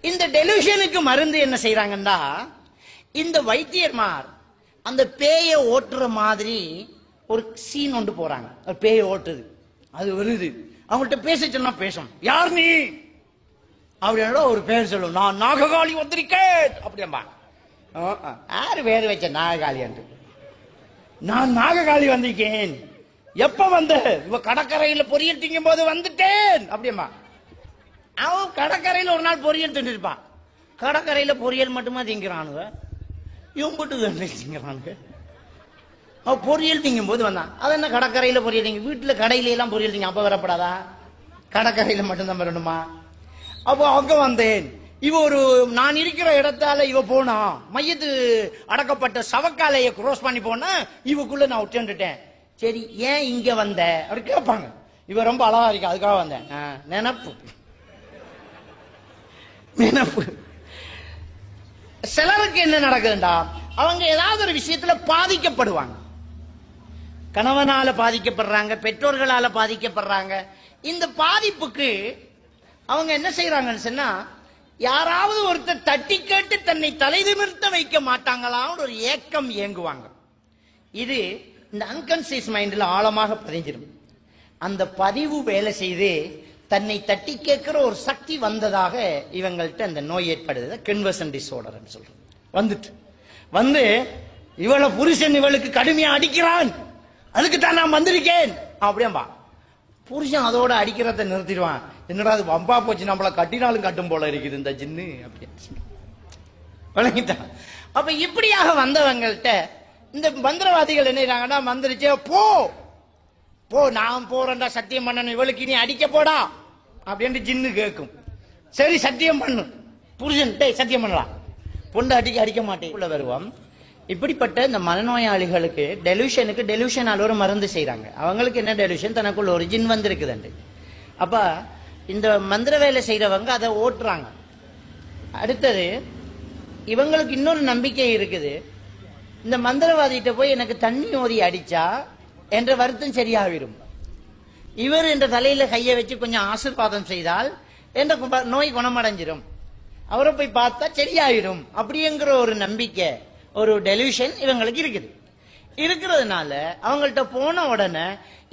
இந்த டெலிவிஷனுக்கு மருந்து என்ன செய்யறாங்கன்னா இந்த வைத்தியர்மார் அந்த பேயை ஓட்டுற மாதிரி ஒரு சீன் கொண்டு போறாங்க. ஒரு பேயை ஓட்டுது. அது வருது. அவங்கள்ட்ட பேச சொன்னா பேசும். யார் நீ? அப்படின்னா ஒரு பேர் சொல்லும். நான் நாககாளி வந்திருக்கேன் அப்படின்பா யாரு பேர் வச்ச நாககாளி என்று? நான் நாககாளி வந்திருக்கேன். எப்ப வந்த? இவ கடற்கரையில பொரியல் திங்கும் போது வந்துட்டேன். அப்படியம்மா. அவன் கடற்கரையில ஒரு நாள் பொரியல் தின்னுருப்பான். கடற்கரையில பொரியல் மட்டுமா திங்கிறானுங்க இவன் மட்டும் திங்கிறானுங்க அவன் பொரியல் திங்கும் போது வந்தான். அது என்ன கடற்கரையில பொரியல் திங்க? வீட்டுல கடையில எல்லாம் பொரியல் திங்க அப்ப வரப்படாதா? கடற்கரையில மட்டும்தான் வரணுமா? அப்போ அங்க வந்தேன். இவ ஒரு நான் இருக்கிற இடத்தால இவ போனா மையத்து அடக்கப்பட்ட சவக்காலையை குரோஸ் பண்ணி போனா இவக்குள்ள நான் உட்காந்துட்டேன் சரி ஏன் இங்க வந்த? அப்படி கேட்பாங்க. இவ ரொம்ப அழகா இருக்கு அதுக்காக வந்தேன். நினப்பு. நினப்பு. சிலருக்கு என்ன நடக்குதுண்டா? அவங்க ஏதாவது ஒரு விஷயத்துல பாதிக்கப்படுவாங்க. கணவனால பாதிக்கப்படுறாங்க பெற்றோர்களால பாதிக்கப்படுறாங்க. இந்த பாதிப்புக்கு அவங்க என்ன செய்யறாங்கன்னு சொன்னா யாராவது ஒருத்தர் தட்டி கேட்டு தன்னை தலை நிமிர்த்த வைக்க மாட்டாங்களான்னு ஒரு ஏக்கம் இயங்குவாங்க. இது இந்த அன்கான்சியஸ் மைண்ட்ல ஆழமாக பதிஞ்சிடும் அந்த பதிவு வேலை செய்து தன்னை தட்டி கேட்கிற ஒரு சக்தி வந்ததாக இவங்கள்ட்ட அந்த நோய் ஏற்படுது. கன்வர்சன் டிஸார்டர் சொல்றோம். வந்துட்டு. வந்து இவளை புருஷன் இவளுக்கு கடுமையா அடிக்கிறான். அதுக்கு தான் நான் வந்திருக்கேன். அப்படியேம்பா. புருஷன் அதோட அடிக்கிறத நிறுத்திடுவான். என்னடா அது வம்பா போச்சு. நம்மள கட்டினாலும் கட்டும் போல இருக்குது இந்த ஜின்னு அப்படின்னு. சொல்லி. விளங்கிட்டான் அப்ப இப்படியாக வந்தவங்கள்ட்ட இந்த மந்திரவாதிகள் என்ன மந்திரிச்சே போ! போ நான் போறேன்டா சத்தியம் பண்ணணும். இவளுக்கு இனி அடிக்க போடா. அப்படின்ட்டு ஜின்னு கேட்கும் சரி சத்தியம் பண்ணு. புருஷன் டேய் சத்தியம் பண்ணலாம் பொண்ணு அடிக்க அடிக்க மாட்டேன். உள்ள வருவோம் இப்படிப்பட்ட இந்த மனநோயாளிகளுக்கு டெலியூஷனுக்கு டெலியூஷனால் ஒரு மருந்து செய்கிறாங்க அவங்களுக்கு என்ன டெலியூஷன் தனக்குள்ள ஒரு ஜின் வந்திருக்குதுண்டு. அப்போ இந்த மந்திர வேலை செய்கிறவங்க அதை ஓட்டுறாங்க. அடுத்தது இவங்களுக்கு இன்னொரு நம்பிக்கை இருக்குது. இந்த மந்திரவாதிகிட்ட போய் எனக்கு தண்ணி ஓதி அடிச்சா என்ற வருத்தம் சரியாகிடும் இவர் என்ற தலையில கையை வச்சு கொஞ்சம் ஆசீர்வாதம் செய்தால் என்ற நோய் குணமடைஞ்சிரும். அவரை போய் பார்த்தா சரியாயிடும் அப்படிங்கிற ஒரு நம்பிக்கை ஒரு டெலிவிஷன் இவங்களுக்கு இருக்குது. இருக்கிறதுனால அவங்கள்ட்ட போன உடனே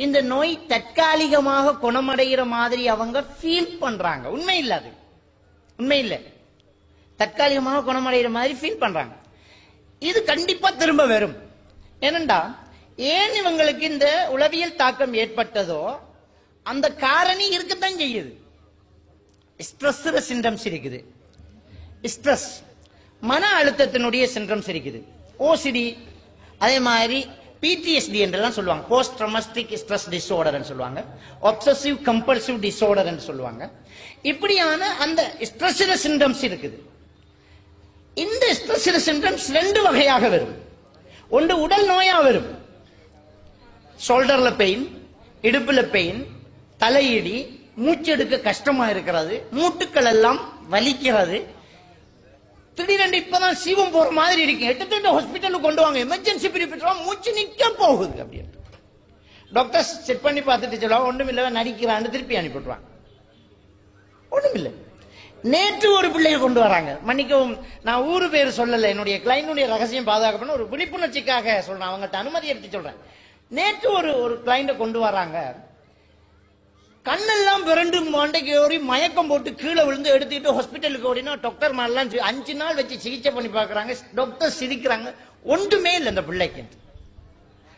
இந்த நோய் தற்காலிகமாக குணமடைகிற மாதிரி அவங்க ஃபீல் பண்றாங்க. உண்மை இல்லாது உண்மை இல்லை. தற்காலிகமாக குணமடைகிற மாதிரி ஃபீல் பண்றாங்க. இது கண்டிப்பா திரும்ப வரும். ஏனண்டா ஏன் இவங்களுக்கு இந்த உளவியல் தாக்கம் ஏற்பட்டதோ அந்த காரணி இருக்கத்தான் செய்யுது. ஸ்ட்ரெஸ் சிம்டம்ஸ் இருக்குது ஸ்ட்ரெஸ் மன அழுத்தத்தினுடைய சிண்ட்ரம்ஸ் இருக்குது ஓசிடி அதே மாதிரி பிடிஎஸ்டி என்றெல்லாம் சொல்லுவாங்க. போஸ்ட் ட்ரமஸ்டிக் ஸ்ட்ரெஸ் டிஸார்டர் சொல்லுவாங்க. ஒப்சசிவ் கம்பல்சிவ் டிஸார்டர் சொல்லுவாங்க. இப்படியான அந்த ஸ்ட்ரெஸ் சிண்டம்ஸ் இருக்குது இந்த சில சிம்டம்ஸ் ரெண்டு வகையாக வரும். ஒன்று உடல் நோயா வரும். ஷோல்டர்ல பெயின் இடுப்புல பெயின் தலையிடி மூச்செடுக்க கஷ்டமா இருக்கிறது மூட்டுக்கள் எல்லாம் வலிக்கிறது. திடீரென்று இப்பதான் சீவம் போற மாதிரி இருக்கு. எட்டு ஹாஸ்பிட்டலுக்கு கொண்டு வாங்க. எமர்ஜென்சி பிரிப்பிட்டு மூச்சு நிக்க போகுது அப்படின்னு டாக்டர் செக் பண்ணி பார்த்துட்டு சொல்லுவாங்க ஒண்ணும் இல்லை நடிக்கிறான்னு திருப்பி அனுப்பிவிட்டுருவாங்க ஒண்ணும் இல்லை நேற்று ஒரு பிள்ளையை கொண்டு வராங்க. மன்னிக்கவும் நான் ஊரு பேர் சொல்லல. என்னுடைய கிளைண்டுடைய ரகசியம் பாதுகாக்கப்படும் ஒரு விழிப்புணர்ச்சிக்காக சொல்றேன். அவங்கள்ட்ட அனுமதி எடுத்து சொல்றேன். நேற்று ஒரு ஒரு கிளைண்ட கொண்டு வராங்க. கண்ணெல்லாம் பிறண்டு மண்டைக்கு ஓடி மயக்கம் போட்டு கீழே விழுந்து எடுத்துக்கிட்டு ஹாஸ்பிட்டலுக்கு ஓடினா டாக்டர் மாதிரிலாம் அஞ்சு நாள் வச்சு சிகிச்சை பண்ணி பார்க்குறாங்க. டாக்டர் சிரிக்கிறாங்க. ஒன்றுமே இல்லை அந்த பிள்ளைக்கு.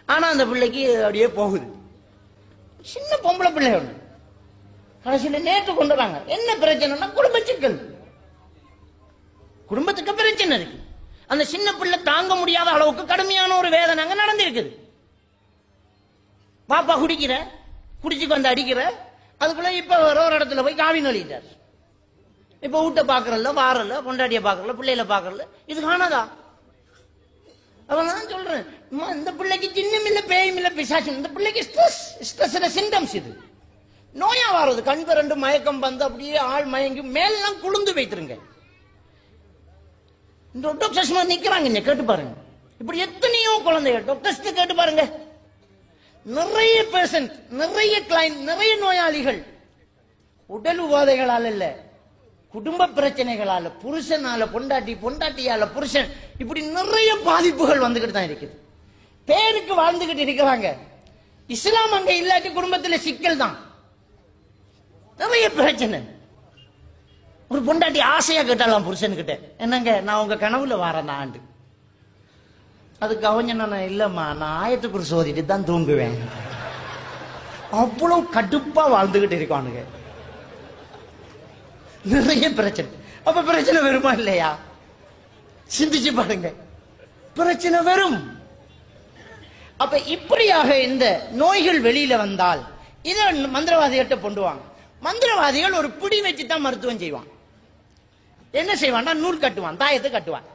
ஆனால் அந்த பிள்ளைக்கு அப்படியே போகுது. சின்ன பொம்பளை பிள்ளை ஒன்று கடைசியில நேற்று கொண்டு வராங்க. என்ன பிரச்சனைனா குடும்ப சிக்கல் குடும்பத்துக்கு பிரச்சனை இருக்கு. அந்த சின்ன பிள்ளை தாங்க முடியாத அளவுக்கு கடுமையான ஒரு வேதனை அங்க நடந்திருக்குது. பாப்பா குடிக்கிற குடிச்சுக்கு வந்து அடிக்கிற அதுக்குள்ள இப்ப வேற ஒரு இடத்துல போய் காவி நொழிட்டார் இப்ப வீட்டை பாக்குறல வாரல பொண்டாட்டிய பாக்குறல பிள்ளையில பாக்குறல இது காணாதா? அவன் தான் சொல்றேன். அம்மா, இந்த பிள்ளைக்கு சின்னம் இல்ல பேயும் இல்ல பிசாசம் இந்த பிள்ளைக்கு ஸ்ட்ரெஸ் ஸ்ட்ரெஸ் சிம்டம்ஸ் இது. நோயா வர்றது. கண் ரெண்டு மயக்கம் வந்து அப்படியே ஆள் மயங்கி மேலாம் குளுந்து வைத்திருங்க. இந்த டாக்டர்ஸ் நிக்கிறாங்க இங்க கேட்டு பாருங்க. இப்படி எத்தனையோ குழந்தைகள் டாக்டர்ஸ் கேட்டு பாருங்க. நிறைய பேஷண்ட் நிறைய கிளைண்ட் நிறைய நோயாளிகள். உடல் உபாதைகளால் இல்ல குடும்ப பிரச்சனைகளால புருஷனால பொண்டாட்டி பொண்டாட்டியால புருஷன். இப்படி நிறைய பாதிப்புகள் வந்துகிட்டு தான் இருக்குது. பேருக்கு வாழ்ந்துகிட்டு இருக்கிறாங்க. இஸ்லாம் அங்க இல்லாட்டி குடும்பத்துல சிக்கல் தான். நிறைய பிரச்சனை. ஒரு பொண்டாட்டி ஆசையா கேட்டாலாம் புருஷன்கிட்ட என்னங்க நான் உங்க கனவுல வரேன் ஆண்டு. அதுக்கு அவங்க நான் இல்லம்மா நான் ஆயத்துக்குரு சோதிட்டு தான் தூங்குவேன். அவ்வளவு கடுப்பா வாழ்ந்துகிட்டு இருக்கானுங்க. நிறைய பிரச்சனை. அப்ப பிரச்சனை வருமா இல்லையா? சிந்திச்சு பாருங்க. பிரச்சனை வரும். அப்ப இப்படியாக இந்த நோய்கள் வெளியில வந்தால் இதை மந்திரவாதிகிட்ட கொண்டுவாங்க மந்திரவாதிகள் ஒரு பிடி வச்சு தான் மருத்துவம் செய்வான். என்ன செய்வான்னா நூல் கட்டுவான் தாயத்தை கட்டுவான்.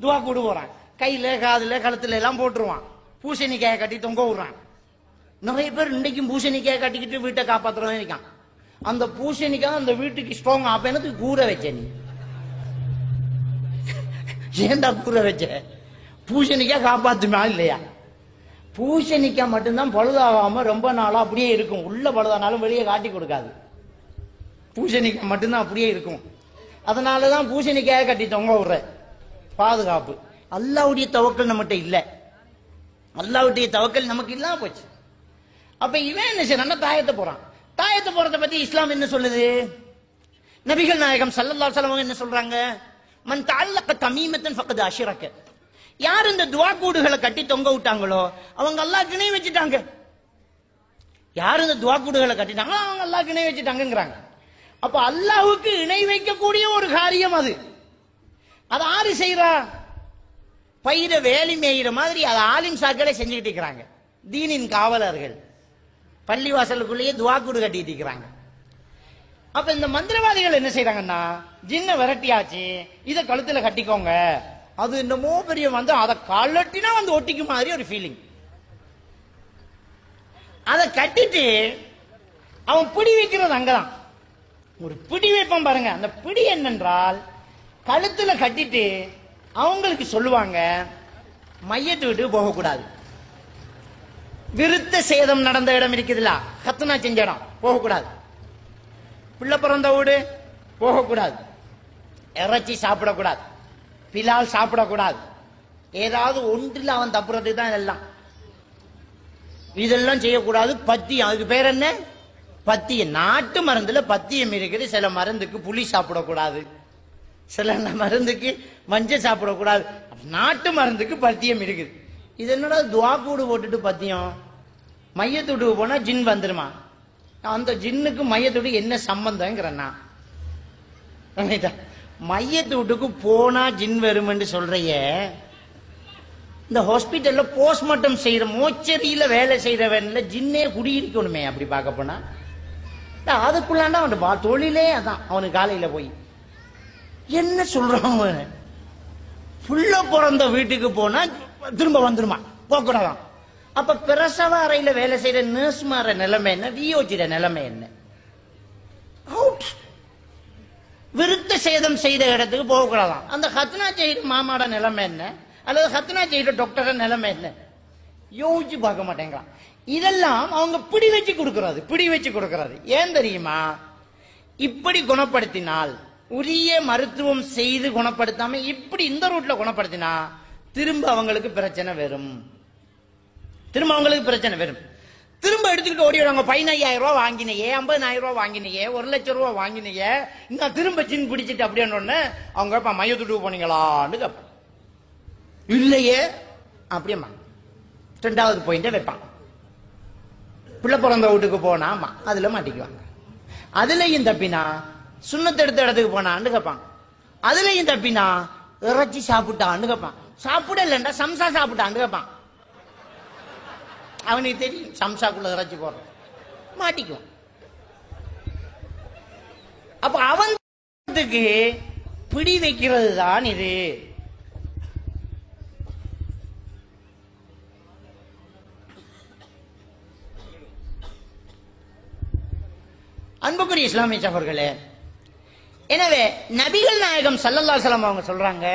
துவா கூடு போறான். கையில காதுல கழுத்துல எல்லாம் போட்டுருவான். பூசணிக்காயை கட்டி தொங்க விடுறான். நிறைய பேர் இன்றைக்கும் பூசணிக்காயை கட்டிக்கிட்டு வீட்டை காப்பாத்துறவன் இருக்கான். அந்த பூசணிக்காய் அந்த வீட்டுக்கு ஸ்ட்ராங் ஆப்பேனது கூற வச்ச நீ. ஏன்டா கூற வச்ச? பூசணிக்காய் காப்பாத்துமா இல்லையா? பூசணிக்காய் மட்டும்தான் பழுதாகாம ரொம்ப நாளா அப்படியே இருக்கும். உள்ள பழுதானாலும் வெளியே காட்டி கொடுக்காது. பூசணிக்காய் மட்டும்தான் அப்படியே இருக்கும். அதனாலதான் பூசணிக்காயை கட்டி தொங்க விடுற பாதுகாப்பு. அல்லாவுடைய தவக்கல் நம்மகிட்ட இல்ல. அல்லாவுடைய தவக்கல் நமக்கு இல்லாம போச்சு. அப்ப இவன் என்ன செய்யறான் தாயத்தை போறான். தாயத்தை போறத பத்தி இஸ்லாம் என்ன சொல்லுது? நபிகள் நாயகம் சல்லல்லா அலைஹி என்ன சொல்றாங்க? மன் தஅல்லக தமீமத்தன் பக்கத்து அஷிரக்க. யார் இந்த துவா கூடுகளை கட்டி தொங்க விட்டாங்களோ அவங்க எல்லாம் கிணை வச்சுட்டாங்க. யார் இந்த துவா கூடுகளை கட்டிட்டாங்களோ அவங்க எல்லாம் இணை வச்சுட்டாங்கிறாங்க அப்ப அல்லாஹுக்கு இணை வைக்கக்கூடிய ஒரு காரியம் அது. அது ஆறு செய்யறா பயிர வேலி மேயிற மாதிரி அதை ஆலிம் சாக்களே செஞ்சுக்கிட்டு இருக்கிறாங்க. தீனின் காவலர்கள். பள்ளிவாசலுக்குள்ளேயே துவா கூடு கட்டிட்டு இருக்கிறாங்க. அப்ப இந்த மந்திரவாதிகள் என்ன செய்யறாங்கன்னா ஜின்ன விரட்டியாச்சு இதை கழுத்துல கட்டிக்கோங்க. அது என்னமோ பெரிய வந்து அதை கலட்டினா வந்து ஒட்டிக்கும் மாதிரி ஒரு ஃபீலிங் அதை கட்டிட்டு அவன் பிடி வைக்கிறது அங்கதான். ஒரு பிடி வைப்பான் பாருங்க. அந்த பிடி என்னென்றால் கழுத்துல கட்டிட்டு அவங்களுக்கு சொல்லுவாங்க மையத்தை விட்டு போகக்கூடாது. விருத்த சேதம் நடந்த இடம் இருக்குதுல்ல கத்துனா செஞ்ச இடம் போகக்கூடாது. பிள்ளை பிறந்த வீடு போகக்கூடாது. இறைச்சி சாப்பிடக்கூடாது. பிலால் சாப்பிடக்கூடாது. ஏதாவது ஒன்றில் அவன் தப்புறது தான் இதெல்லாம். இதெல்லாம் செய்யக்கூடாது. பத்தியம் அதுக்கு பேர் என்ன? பத்தியம் நாட்டு மருந்துல பத்தியம் இருக்குது சில மருந்துக்கு புளி சாப்பிடக்கூடாது. சில மருந்துக்கு மஞ்சள் சாப்பிடக்கூடாது. நாட்டு மருந்துக்கு பத்தியம் இருக்குது இது என்னடா துவா கூடு போட்டுட்டு பத்தியம்? மையத்துட்டுக்கு போனா ஜின் வந்துருமா? அந்த ஜின்னுக்கு மையத்துட்டு என்ன சம்பந்தங்கிறண்ணா மையத்து வீட்டுக்கு போனா ஜின் வருமென்று சொல்றைய இந்த ஹாஸ்பிட்டல்ல போஸ்ட்மார்ட்டம் செய்யற மோச்சரியில வேலை செய்யறவன்ல ஜின்னே குடியிருக்கணுமே அப்படி பார்க்க போனா. அதுக்குள்ளாண்டா அவன் தொழிலே அதான் அவனுக்கு காலையில போய். என்ன சொல்றான் அவன்? புள்ள பிறந்த வீட்டுக்கு போனா திரும்ப வந்துருமா? போகக்கூடாதான் அப்ப பிரசவ அறையில வேலை செய்யற நர்ஸ் மாற நிலைமை என்ன? வியோஜிட நிலைமை என்ன? அவுட் விருத்த சேதம் செய்த இடத்துக்கு போகக்கூடாதான். அந்த ஹத்னா செய்த மாமாட நிலைமை என்ன? அல்லது ஹத்னா செய்த டாக்டர நிலைமை என்ன? யோசிச்சு பார்க்க மாட்டேங்கிறான். இதெல்லாம் அவங்க பிடி வச்சு கொடுக்கறது பிடி வச்சு கொடுக்கறது. ஏன் தெரியுமா? இப்படி குணப்படுத்தினால் உரிய மருத்துவம் செய்து குணப்படுத்தாம இப்படி இந்த ரூட்ல குணப்படுத்தினா திரும்ப அவங்களுக்கு பிரச்சனை வரும். திரும்ப அவங்களுக்கு பிரச்சனை வரும். திரும்ப எடுத்துக்கிட்டு ஓடிடுவாங்க. பதினையாயிரம் ரூபாய் வாங்கினையே ஐம்பதாயிரம் ரூபா வாங்கினையே ஒரு லட்சம் ரூபா வாங்கினையே. நான் திரும்ப சின் பிடிச்சிட்டு அப்படின்னு அவங்க கேட்பா மையத்துட்டு போனீங்களான்னு கேட்பான் இல்லையே. அப்படியேம்மா ரெண்டாவது பாயிண்ட வைப்பான் பிள்ளை பிறந்த வீட்டுக்கு போனாமா அதுல மாட்டிக்குவாங்க. அதுலயும் தப்பினா சுண்ணத்தை எடுத்த இடத்துக்கு போனான்னு கேட்பான் அதுலயும் தப்பினா இறைச்சி சாப்பிட்டான்னு கேட்பான் சாப்பிட சம்சா சாப்பிட்டான்னு கேட்பான் அவனுக்கு தெரியும். சம்சாக்குள்ள இறைச்சி போடுறோம். மாட்டிக்குவான் அப்ப அவனுக்கு பிடி வைக்கிறது தான் இது. அன்புக்குரிய இஸ்லாமிய சபர்களே எனவே நபிகள் நாயகம் சல்லல்லா சலம் அவங்க சொல்றாங்க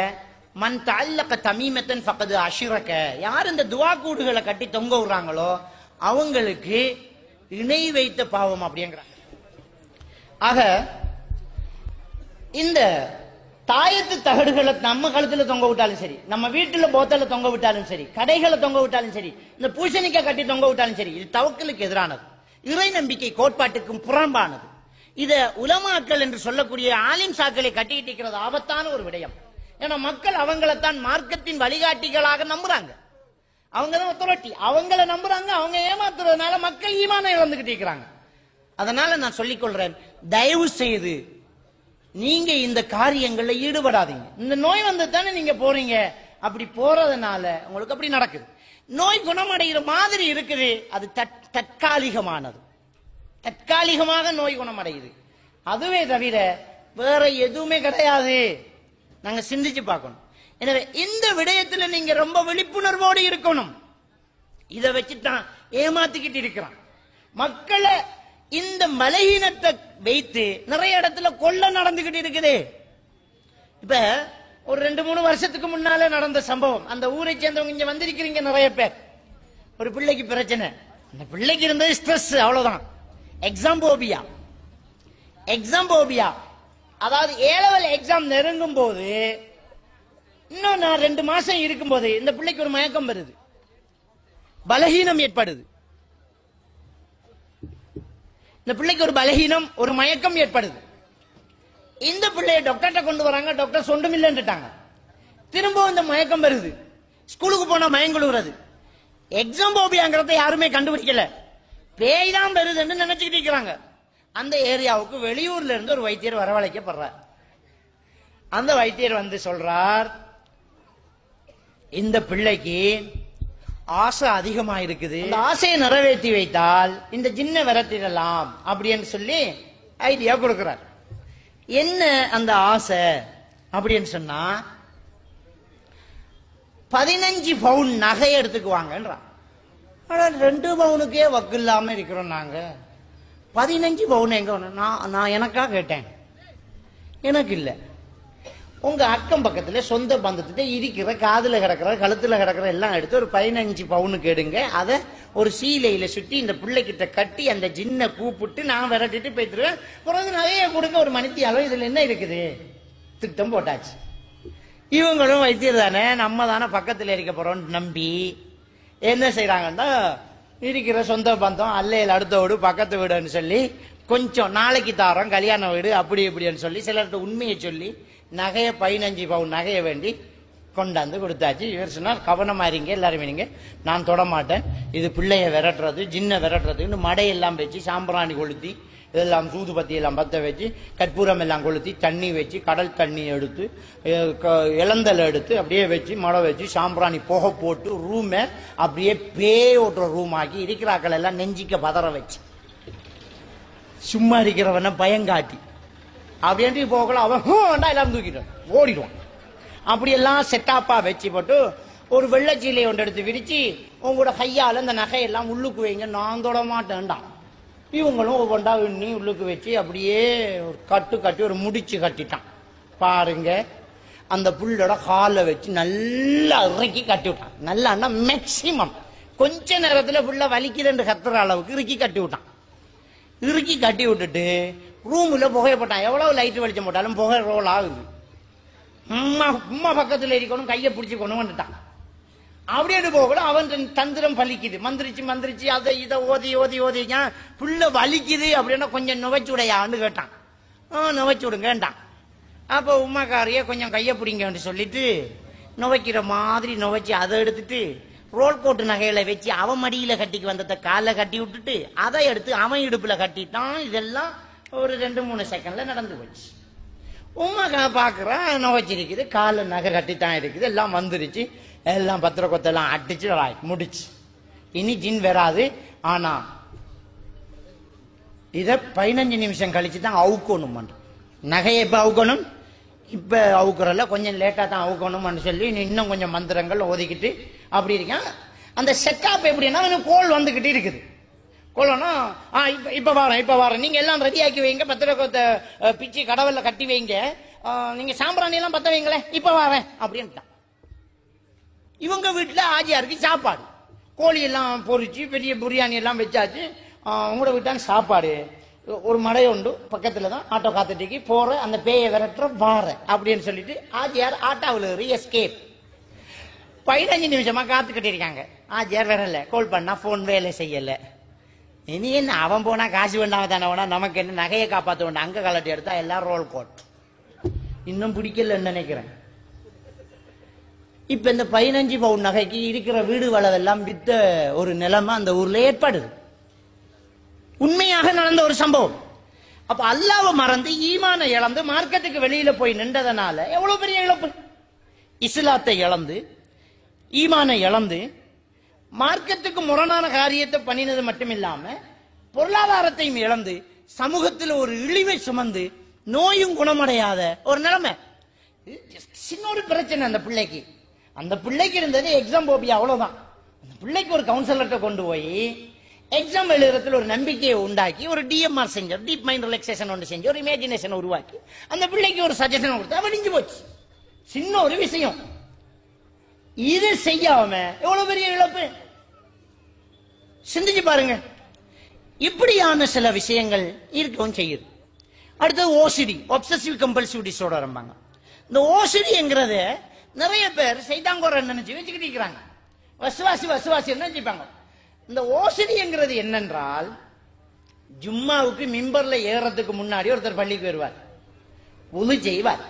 மன் தல்லக்க தமீமத்தன் பக்கது அஷிரக்க யார் இந்த துவா கூடுகளை கட்டி தொங்க விடுறாங்களோ அவங்களுக்கு இணை வைத்த பாவம் அப்படிங்கிறாங்க. ஆக இந்த தாயத்து தகடுகளை நம்ம கழுத்துல தொங்க விட்டாலும் சரி நம்ம வீட்டுல போத்தல தொங்க விட்டாலும் சரி கடைகளை தொங்க விட்டாலும் சரி இந்த பூசணிக்காய் கட்டி தொங்க விட்டாலும் சரி இது தவக்கலுக்கு எதிரானது. இறை நம்பிக்கை கோட்பாட்டுக்கும் புறம்பானது. இத உலமாக்கள் என்று சொல்லக்கூடிய ஆலிம் சாக்களை கட்டிக்கிட்டு இருக்கிறது ஆபத்தான ஒரு விடயம். ஏன்னா மக்கள் அவங்களைத்தான் மார்க்கத்தின் வழிகாட்டிகளாக நம்புறாங்க. அவங்க தான் authority. அவங்கள நம்புறாங்க அவங்க ஏமாத்துறதுனால மக்கள் ஈமானம் இழந்துகிட்டு இருக்கிறாங்க. அதனால நான் சொல்லிக் கொள்றேன் தயவு செய்து நீங்க இந்த காரியங்கள்ல ஈடுபடாதீங்க. இந்த நோய் வந்து தானே நீங்க போறீங்க. அப்படி போறதுனால உங்களுக்கு அப்படி நடக்குது. நோய் குணமடைகிற மாதிரி இருக்குது அது தற்காலிகமானது. தற்காலிகமாக நோய் குணமடையுது. அதுவே தவிர வேற எதுவுமே கிடையாது. நாங்க சிந்திச்சு பார்க்கணும். எனவே இந்த விடயத்துல நீங்க ரொம்ப விழிப்புணர்வோடு இருக்கணும். இதை வச்சுதான் ஏமாத்திக்கிட்டு இருக்கிறான். மக்களை இந்த மலையினத்தை வைத்து நிறைய இடத்துல கொள்ள நடந்துகிட்டு இருக்குது. இப்ப ஒரு ரெண்டு மூணு வருஷத்துக்கு முன்னால நடந்த சம்பவம். அந்த ஊரை சேர்ந்தவங்க இங்க வந்திருக்கிறீங்க நிறைய பேர். ஒரு பிள்ளைக்கு பிரச்சனை. அந்த பிள்ளைக்கு இருந்தது ஸ்ட்ரெஸ் அவ்வளவுதான். எக்ஸாம் போபியா எக்ஸாம் போபியா அதாவது ஏலவல் எக்ஸாம் நெருங்கும் போது இன்னும் நான் ரெண்டு மாசம் இருக்கும்போது இந்த பிள்ளைக்கு ஒரு மயக்கம் வருது. பலகீனம் ஏற்படுது. இந்த பிள்ளைக்கு ஒரு பலகீனம் ஒரு மயக்கம் ஏற்படுது. இந்த பிள்ளைய டாக்டர்கிட்ட கொண்டு வராங்க டாக்டர் சொண்டும் இல்லைன்னுட்டாங்க. திரும்ப இந்த மயக்கம் வருது. ஸ்கூலுக்கு போனா மயங்குழுகிறது எக்ஸாம் போபியாங்கிறத யாருமே கண்டுபிடிக்கல. பேய் தான் வருதுன்னு நினைச்சுக்கிட்டு இருக்கிறாங்க. அந்த ஏரியாவுக்கு வெளியூர்ல இருந்து ஒரு வைத்தியர் வரவழைக்கப்படுறார். அந்த வைத்தியர் வந்து சொல்றார் இந்த பிள்ளைக்கு ஆசை அதிகமா இருக்குது. ஆசையை நிறைவேற்றி வைத்தால் இந்த ஜின்ன விரட்டிடலாம் அப்படின்னு சொல்லி ஐடியா கொடுக்கிறார். என்ன அந்த ஆசை அப்படின்னு சொன்னா பதினஞ்சு பவுன் நகை எடுத்துக்குவாங்கன்றான். ஆனால் ரெண்டு பவுனுக்கே வக்கு இல்லாம இருக்கிறோம் நாங்க. பதினஞ்சு பவுன் எங்க நான் நான் எனக்கா கேட்டேன். எனக்கு இல்லை உங்க அக்கம் பக்கத்துல சொந்த பந்தத்துல இருக்கிற காதுல கிடக்கிற கழுத்துல கிடக்கிற எல்லாம் எடுத்து ஒரு பதினஞ்சு பவுனுக்கு எடுங்க அதை ஒரு சீலையில சுத்தி இந்த பிள்ளைகிட்ட கட்டி அந்த ஜின்ன கூப்பிட்டு நான் விரட்டிட்டு போயிட்டுருவேன். பிறகு நிறைய கொடுங்க ஒரு மணித்தியாலும். இதுல என்ன இருக்குது? திட்டம் போட்டாச்சு. இவங்களும் வைத்தியர் தானே நம்ம தானே பக்கத்துல இருக்க போறோம் நம்பி என்ன செய்யறாங்கன்னா இருக்கிற சொந்த பந்தம் அல்லையில் அடுத்த வீடு பக்கத்து வீடுன்னு சொல்லி கொஞ்சம் நாளைக்கு தாரோம் கல்யாண வீடு அப்படி இப்படின்னு சொல்லி சிலர்கிட்ட உண்மையை சொல்லி நகையை பதினஞ்சு பவுன் நகையை வேண்டி கொண்டாந்து கொடுத்தாச்சு. இவர் சொன்னார் கவனமா இருங்க எல்லாரும் இருங்க. நான் தொட மாட்டேன். இது பிள்ளைய விரட்டுறது ஜின்ன விரட்டுறதுன்னு மடையெல்லாம் வச்சு சாம்பிராணி கொளுத்தி இதெல்லாம் சூதுபத்தி எல்லாம் பற்ற வச்சு கற்பூரம் எல்லாம் கொளுத்தி தண்ணி வச்சு கடல் தண்ணி எடுத்து க- இளந்தல் எடுத்து அப்படியே வச்சு மழை வச்சு சாம்பிராணி புகை போட்டு ரூமை அப்படியே பே ஓட்டுற ரூம் ஆக்கி இருக்கிறாக்கள் எல்லாம் நெஞ்சிக்க பதற வச்சு. சும்மா இருக்கிறவன பயங்காட்டி அப்படின்ட்டு போகல அவன் ஹூண்டா எல்லாம் தூக்கிட்டான். ஓடிடுவான். அப்படியெல்லாம் செட்டாப்பா வச்சு போட்டு ஒரு வெள்ளச்சீலையை ஒன்று எடுத்து விரிச்சு உங்களோட கையால் இந்த நகையெல்லாம் உள்ளுக்கு வைங்க நான் தொட மாட்டேன்டான். இவங்களும் ஒவ்வொன்றா எண்ணி உள்ளுக்கு வச்சு அப்படியே ஒரு கட்டு கட்டி ஒரு முடிச்சு கட்டிட்டான். பாருங்க. அந்த புல்லோட காலை வச்சு நல்லா இறக்கி கட்டி விட்டான். நல்லான்னா மேக்சிமம் கொஞ்ச நேரத்தில் புள்ள வலிக்குதுன்னு கத்துற அளவுக்கு இறுக்கி கட்டி விட்டான். இறுக்கி கட்டி விட்டுட்டு ரூமில் புகைய போட்டான். எவ்வளவு லைட் வெளிச்சம் போட்டாலும் புகை ரோல் ஆகுது. உம்மா உம்மா பக்கத்தில் இருக்கணும் கையை பிடிச்சி கொண்டு வந்துட்டான். அப்படின்னு போகல அவன் தந்திரம் பலிக்குது. மந்திரிச்சு மந்திரிச்சு அதை இதை ஓதி ஓதி ஓதி புள்ள வலிக்குது அப்படின்னா கொஞ்சம் நுவைச்சுடையான்னு கேட்டான். ஆ நுவைச்சு விடுங்கன்ட்டான் அப்போ உமாக்காரியே கொஞ்சம் கையை பிடிங்கன்னு சொல்லிட்டு நுவைக்கிற மாதிரி நுவைச்சு அதை எடுத்துட்டு ரோல் கோட்டு நகையில வச்சு அவன் மடியில கட்டிக்கு வந்ததை காலில் கட்டி விட்டுட்டு அதை எடுத்து அவன் இடுப்புல கட்டிட்டான். இதெல்லாம் ஒரு ரெண்டு மூணு செகண்ட்ல நடந்து போச்சு. உமா பாக்குறான் நுவைச்சிருக்குது காலில் நகை கட்டித்தான் இருக்குது எல்லாம் வந்துருச்சு. எல்லாம் பத்திர கொத்தெல்லாம் அடிச்சு முடிச்சு. இனி ஜின் வராது ஆனா இத பதினஞ்சு நிமிஷம் கழிச்சு தான் அவுக்கணும் நகையை எப்ப அவுக்கணும்? இப்ப அவுக்குறல கொஞ்சம் லேட்டா தான் அவுக்கணும்னு சொல்லி நீ இன்னும் கொஞ்சம் மந்திரங்கள் ஒதுக்கிட்டு அப்படி இருக்கான். அந்த செட்டப் எப்படின்னா கோல் வந்துகிட்டு இருக்குது. கோலனா ஆ இப்ப இப்ப வரேன் இப்ப வரேன். நீங்க எல்லாம் ரெடி ஆக்கி வைங்க பத்திர கொத்த பிச்சு கடவுள்ல கட்டி வைங்க. நீங்க சாம்பிராணி எல்லாம் பத்த வைங்களேன் இப்ப வரேன் அப்படின்ட்டான். இவங்க வீட்டில் ஆஜியாருக்கு சாப்பாடு. கோழி எல்லாம் பெரிய பிரியாணி எல்லாம் வச்சாச்சு. ஆஹ் உங்களோட சாப்பாடு. ஒரு மடை உண்டு பக்கத்தில் தான் ஆட்டோ காத்துட்டிக்கு போற அந்த பேயை விரட்டுற வார அப்படின்னு சொல்லிட்டு ஆஜியார் ஆட்டோவில் ஏறி எஸ்கேப் பதினஞ்சு நிமிஷமா காத்து கட்டியிருக்காங்க ஆஜியார் வரல கால் பண்ணா போன் வேலை செய்யலை. இனி என்ன அவன் போனா காசு வேண்டாம தானே வேணா நமக்கு என்ன நகையை காப்பாற்ற வேண்டாம் அங்க கலட்டி எடுத்தா எல்லாம் ரோல் கோட் இன்னும் பிடிக்கலன்னு நினைக்கிறேன். இப்ப இந்த பதினஞ்சு பவுன் நகைக்கு இருக்கிற வீடு வளவெல்லாம் வித்த ஒரு நிலைமை அந்த ஊர்ல ஏற்படுது. உண்மையாக நடந்த ஒரு சம்பவம். அப்ப அல்லாவை மறந்து ஈமான இழந்து மார்க்கத்துக்கு வெளியில போய் நின்றதனால எவ்வளவு பெரிய இழப்பு? இஸ்லாத்தை இழந்து ஈமானை இழந்து மார்க்கத்துக்கு முரணான காரியத்தை பண்ணினது மட்டும் இல்லாம பொருளாதாரத்தையும் இழந்து சமூகத்தில் ஒரு இழிவை சுமந்து நோயும் குணமடையாத ஒரு நிலைமை. இது சின்ன ஒரு பிரச்சனை அந்த பிள்ளைக்கு. அந்த பிள்ளைக்கு இருந்தது எக்ஸாம் போபியா அவ்வளவுதான். அந்த பிள்ளைக்கு ஒரு கவுன்சிலர்கிட்ட கொண்டு போய் எக்ஸாம் எழுதுறதுல ஒரு நம்பிக்கையை உண்டாக்கி ஒரு டிஎம்ஆர் செஞ்சு டீப் மைண்ட் ரிலாக்ஸேஷன் ஒன்று செஞ்சு ஒரு இமேஜினேஷன் உருவாக்கி அந்த பிள்ளைக்கு ஒரு சஜஷன் கொடுத்தா வெடிஞ்சு போச்சு. சின்ன ஒரு விஷயம். இது செய்யாம எவ்வளவு பெரிய இழப்பு? சிந்திச்சு பாருங்க. இப்படியான சில விஷயங்கள் இருக்கவும் செய்யுது. அடுத்தது ஓசிடி ஒப்சசிவ் கம்பல்சிவ் டிஸார்டர் இந்த ஓசிடிங்கிறத நிறைய பேர் செய்தாங்கோர நினைச்சு வச்சுக்கிட்டு இருக்கிறாங்க. வசுவாசி வசுவாசி நினைச்சுப்பாங்க? இந்த ஓசடிங்கிறது என்னென்றால் ஜும்மாவுக்கு மிம்பர்ல ஏறதுக்கு முன்னாடி ஒருத்தர் பள்ளிக்கு வருவார். உது செய்வார்.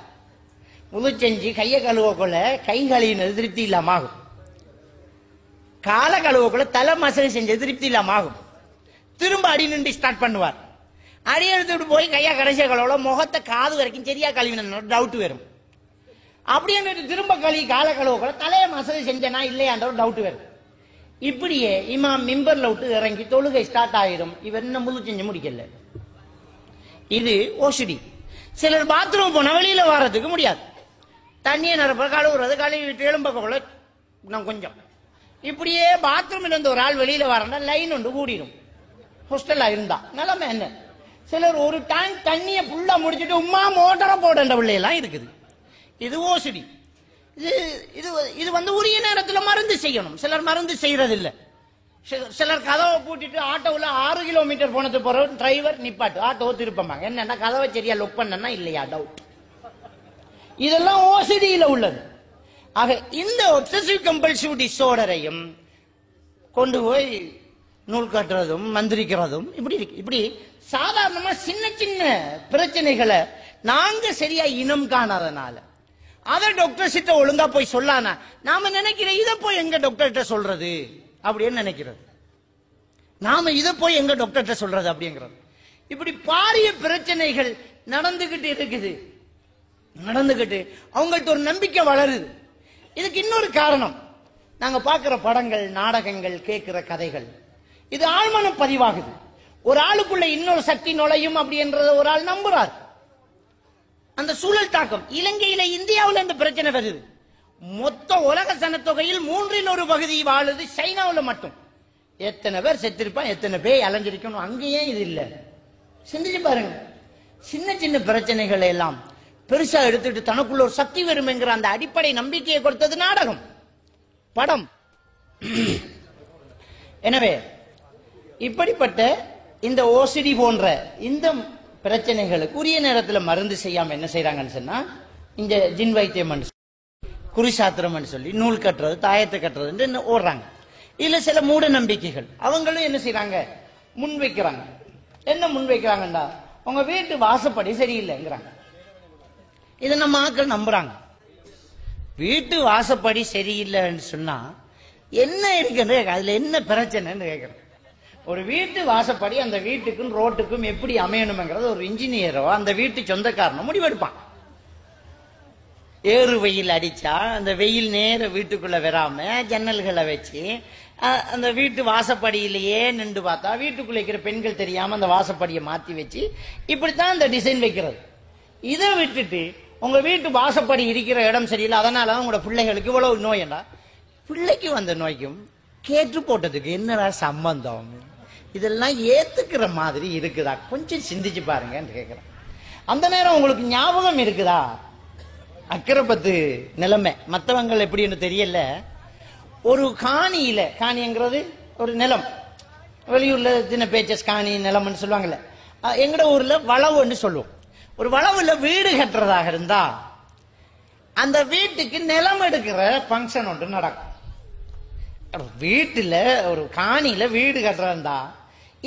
உது செஞ்சு கையை கழுவக்குள்ள கை கழுவினது திருப்தி இல்லாம ஆகும் கால கழுவக்குள்ள தலை மசகு செஞ்சது திருப்தி இல்லாமாகும். திரும்ப அடி நின்று ஸ்டார்ட் பண்ணுவார். அடி எடுத்துட்டு போய் கையா கடைசியா கழுவல முகத்தை காது வரைக்கும் சரியா கழுவின டவுட் வரும். அப்படியே திரும்ப கழுவி கால கூட தலையை மசதி செஞ்சனா இல்லையான்ற ஒரு டவுட் வருது. இப்படியே இமாம் மிம்பர்ல விட்டு இறங்கி தொழுகை ஸ்டார்ட் ஆயிரும். இவர் இன்னும் முழு செஞ்சு முடிக்கல. இது ஓசிடி சிலர் பாத்ரூம் போனா வெளியில வர்றதுக்கு முடியாது. தண்ணியை நிரப்ப கழுவுறது கழுவிட்டு எலும்பக்கக்குள்ள இன்னும் கொஞ்சம். இப்படியே பாத்ரூம்ல இருந்து ஒரு ஆள் வெளியில வரனா லைன் ஒன்று கூடிடும் ஹோஸ்டல்ல இருந்தா. நிலைமை என்ன? சிலர் ஒரு டேங்க் தண்ணியை ஃபுல்லா முடிச்சுட்டு உமா மோட்டரை போடுற பிள்ளையெல்லாம் இருக்குது. இது ஓசிடி இது இது இது வந்து உரிய நேரத்தில் மருந்து செய்யணும். சிலர் மருந்து செய்யறது சிலர் கதவை பூட்டிட்டு ஆட்டோவில் ஆறு கிலோமீட்டர் போனது போற டிரைவர் நிப்பாட்டு. ஆட்டோ திருப்பமாங்க என்னன்னா கதவை சரியா லுக் பண்ணனா இல்லையா? டவுட் இதெல்லாம் ஓசிடியில் உள்ளது. ஆக இந்த ஒப்சசிவ் கம்பல்சிவ் டிஸார்டரையும் கொண்டு போய் நூல் கட்டுறதும் மந்திரிக்கிறதும் இப்படி இருக்கு. இப்படி சாதாரணமா சின்ன சின்ன பிரச்சனைகளை நாங்க சரியா இனம் காணாதனால அத டாக்டர் கிட்ட ஒழுங்கா போய் சொல்லானா? நாம நினைக்கிறேன் இதை போய் எங்க டாக்டர்கிட்ட சொல்றது? அப்படின்னு நினைக்கிறது? நாம இதை போய் எங்க டாக்டர்கிட்ட சொல்றது அப்படிங்கிறது. இப்படி பாரிய பிரச்சனைகள் நடந்துகிட்டு இருக்குது. நடந்துகிட்டு அவங்கள்ட்ட ஒரு நம்பிக்கை வளருது. இதுக்கு இன்னொரு காரணம். நாங்க பார்க்கிற படங்கள் நாடகங்கள் கேட்கிற கதைகள். இது ஆழ்மனம் பதிவாகுது. ஒரு ஆளுக்குள்ள இன்னொரு சக்தி நுழையும் அப்படின்றத ஒரு ஆள் நம்புறார். அந்த சூழல் தாக்கம். இலங்கையில இந்தியாவில் இந்த பிரச்சனை வருது. மொத்த உலக சனத்தொகையில் மூன்றில் ஒரு பகுதி வாழுது சைனாவில் மட்டும். எத்தனை பேர் செத்திருப்பான் எத்தனை பேர் அலைஞ்சிருக்கணும் அங்கேயே இது இல்லை. சிந்திச்சு பாருங்க. சின்ன சின்ன பிரச்சனைகளை எல்லாம் பெருசா எடுத்துட்டு தனக்குள்ள ஒரு சக்தி வருமெங்கிற அந்த அடிப்படை நம்பிக்கையை கொடுத்தது நாடகம். படம். எனவே இப்படிப்பட்ட இந்த ஓசிடி போன்ற இந்த பிரச்சனைகளுக்கு உரிய நேரத்துல மருந்து செய்யாம என்ன செய்றாங்கன்னு சொன்னா இந்த ஜின் வைத்தியம் குறிசாத்திரம் சொல்லி நூல் கட்டுறது தாயத்தை கட்டுறதுன்னு ஓடுறாங்க. இல்ல சில மூட நம்பிக்கைகள். அவங்களும் என்ன செய்யறாங்க முன் வைக்கிறாங்க என்ன முன் வைக்கிறாங்கடா உங்க வீட்டு வாசப்படி சரியில்லைங்கிறாங்க. இதை நம்ம ஆக்கள் நம்புறாங்க. வீட்டு வாசப்படி சரியில்லைன்னு சொன்னா என்ன இருக்குன்னு அதுல என்ன பிரச்சனைன்னு கேட்கிறேன் ஒரு வீட்டு வாசப்படி அந்த வீட்டுக்கும் ரோட்டுக்கும் எப்படி அமையணுங்கிறது ஒரு இன்ஜினியரோ அந்த வீட்டு சொந்தக்காரனோ முடிவெடுப்பான். ஏறு வெயில் அடிச்சா அந்த வெயில் நேர வீட்டுக்குள்ள வராம ஜன்னல்களை வச்சு அந்த வீட்டு வாசப்படியிலேயே நின்று பார்த்தா வீட்டுக்குள்ள இருக்கிற பெண்கள் தெரியாம அந்த வாசப்படியை மாத்தி வச்சு இப்படித்தான் அந்த டிசைன் வைக்கிறது. இதை விட்டுட்டு உங்க வீட்டு வாசப்படி இருக்கிற இடம் சரியில்லை அதனால தான் உங்களோட பிள்ளைகளுக்கு இவ்வளவு நோயண்டா பிள்ளைக்கு வந்த நோய்க்கும் கேட்டு போட்டதுக்கு என்னடா சம்பந்தம்? இதெல்லாம் ஏத்துக்கிற மாதிரி இருக்குதா? கொஞ்சம் சிந்திச்சு பாருங்கன்னு கேட்கிறேன் அந்த நேரம் உங்களுக்கு ஞாபகம் இருக்குதா? அக்கரைப்பத்து நிலைமை. மற்றவங்கள் எப்படின்னு தெரியல. ஒரு காணியில காணிங்கிறது ஒரு நிலம். வெளியூர்ல சின்ன பேச்சஸ் காணி நிலம்னு சொல்லுவாங்கல்ல. எங்கட ஊர்ல வளவுன்னு சொல்லுவோம். ஒரு வளவுல வீடு கட்டுறதாக இருந்தா அந்த வீட்டுக்கு நிலம் எடுக்கிற ஃபங்க்ஷன் ஒன்று நடக்கும். வீட்டுல ஒரு காணியில வீடு கட்டுறதா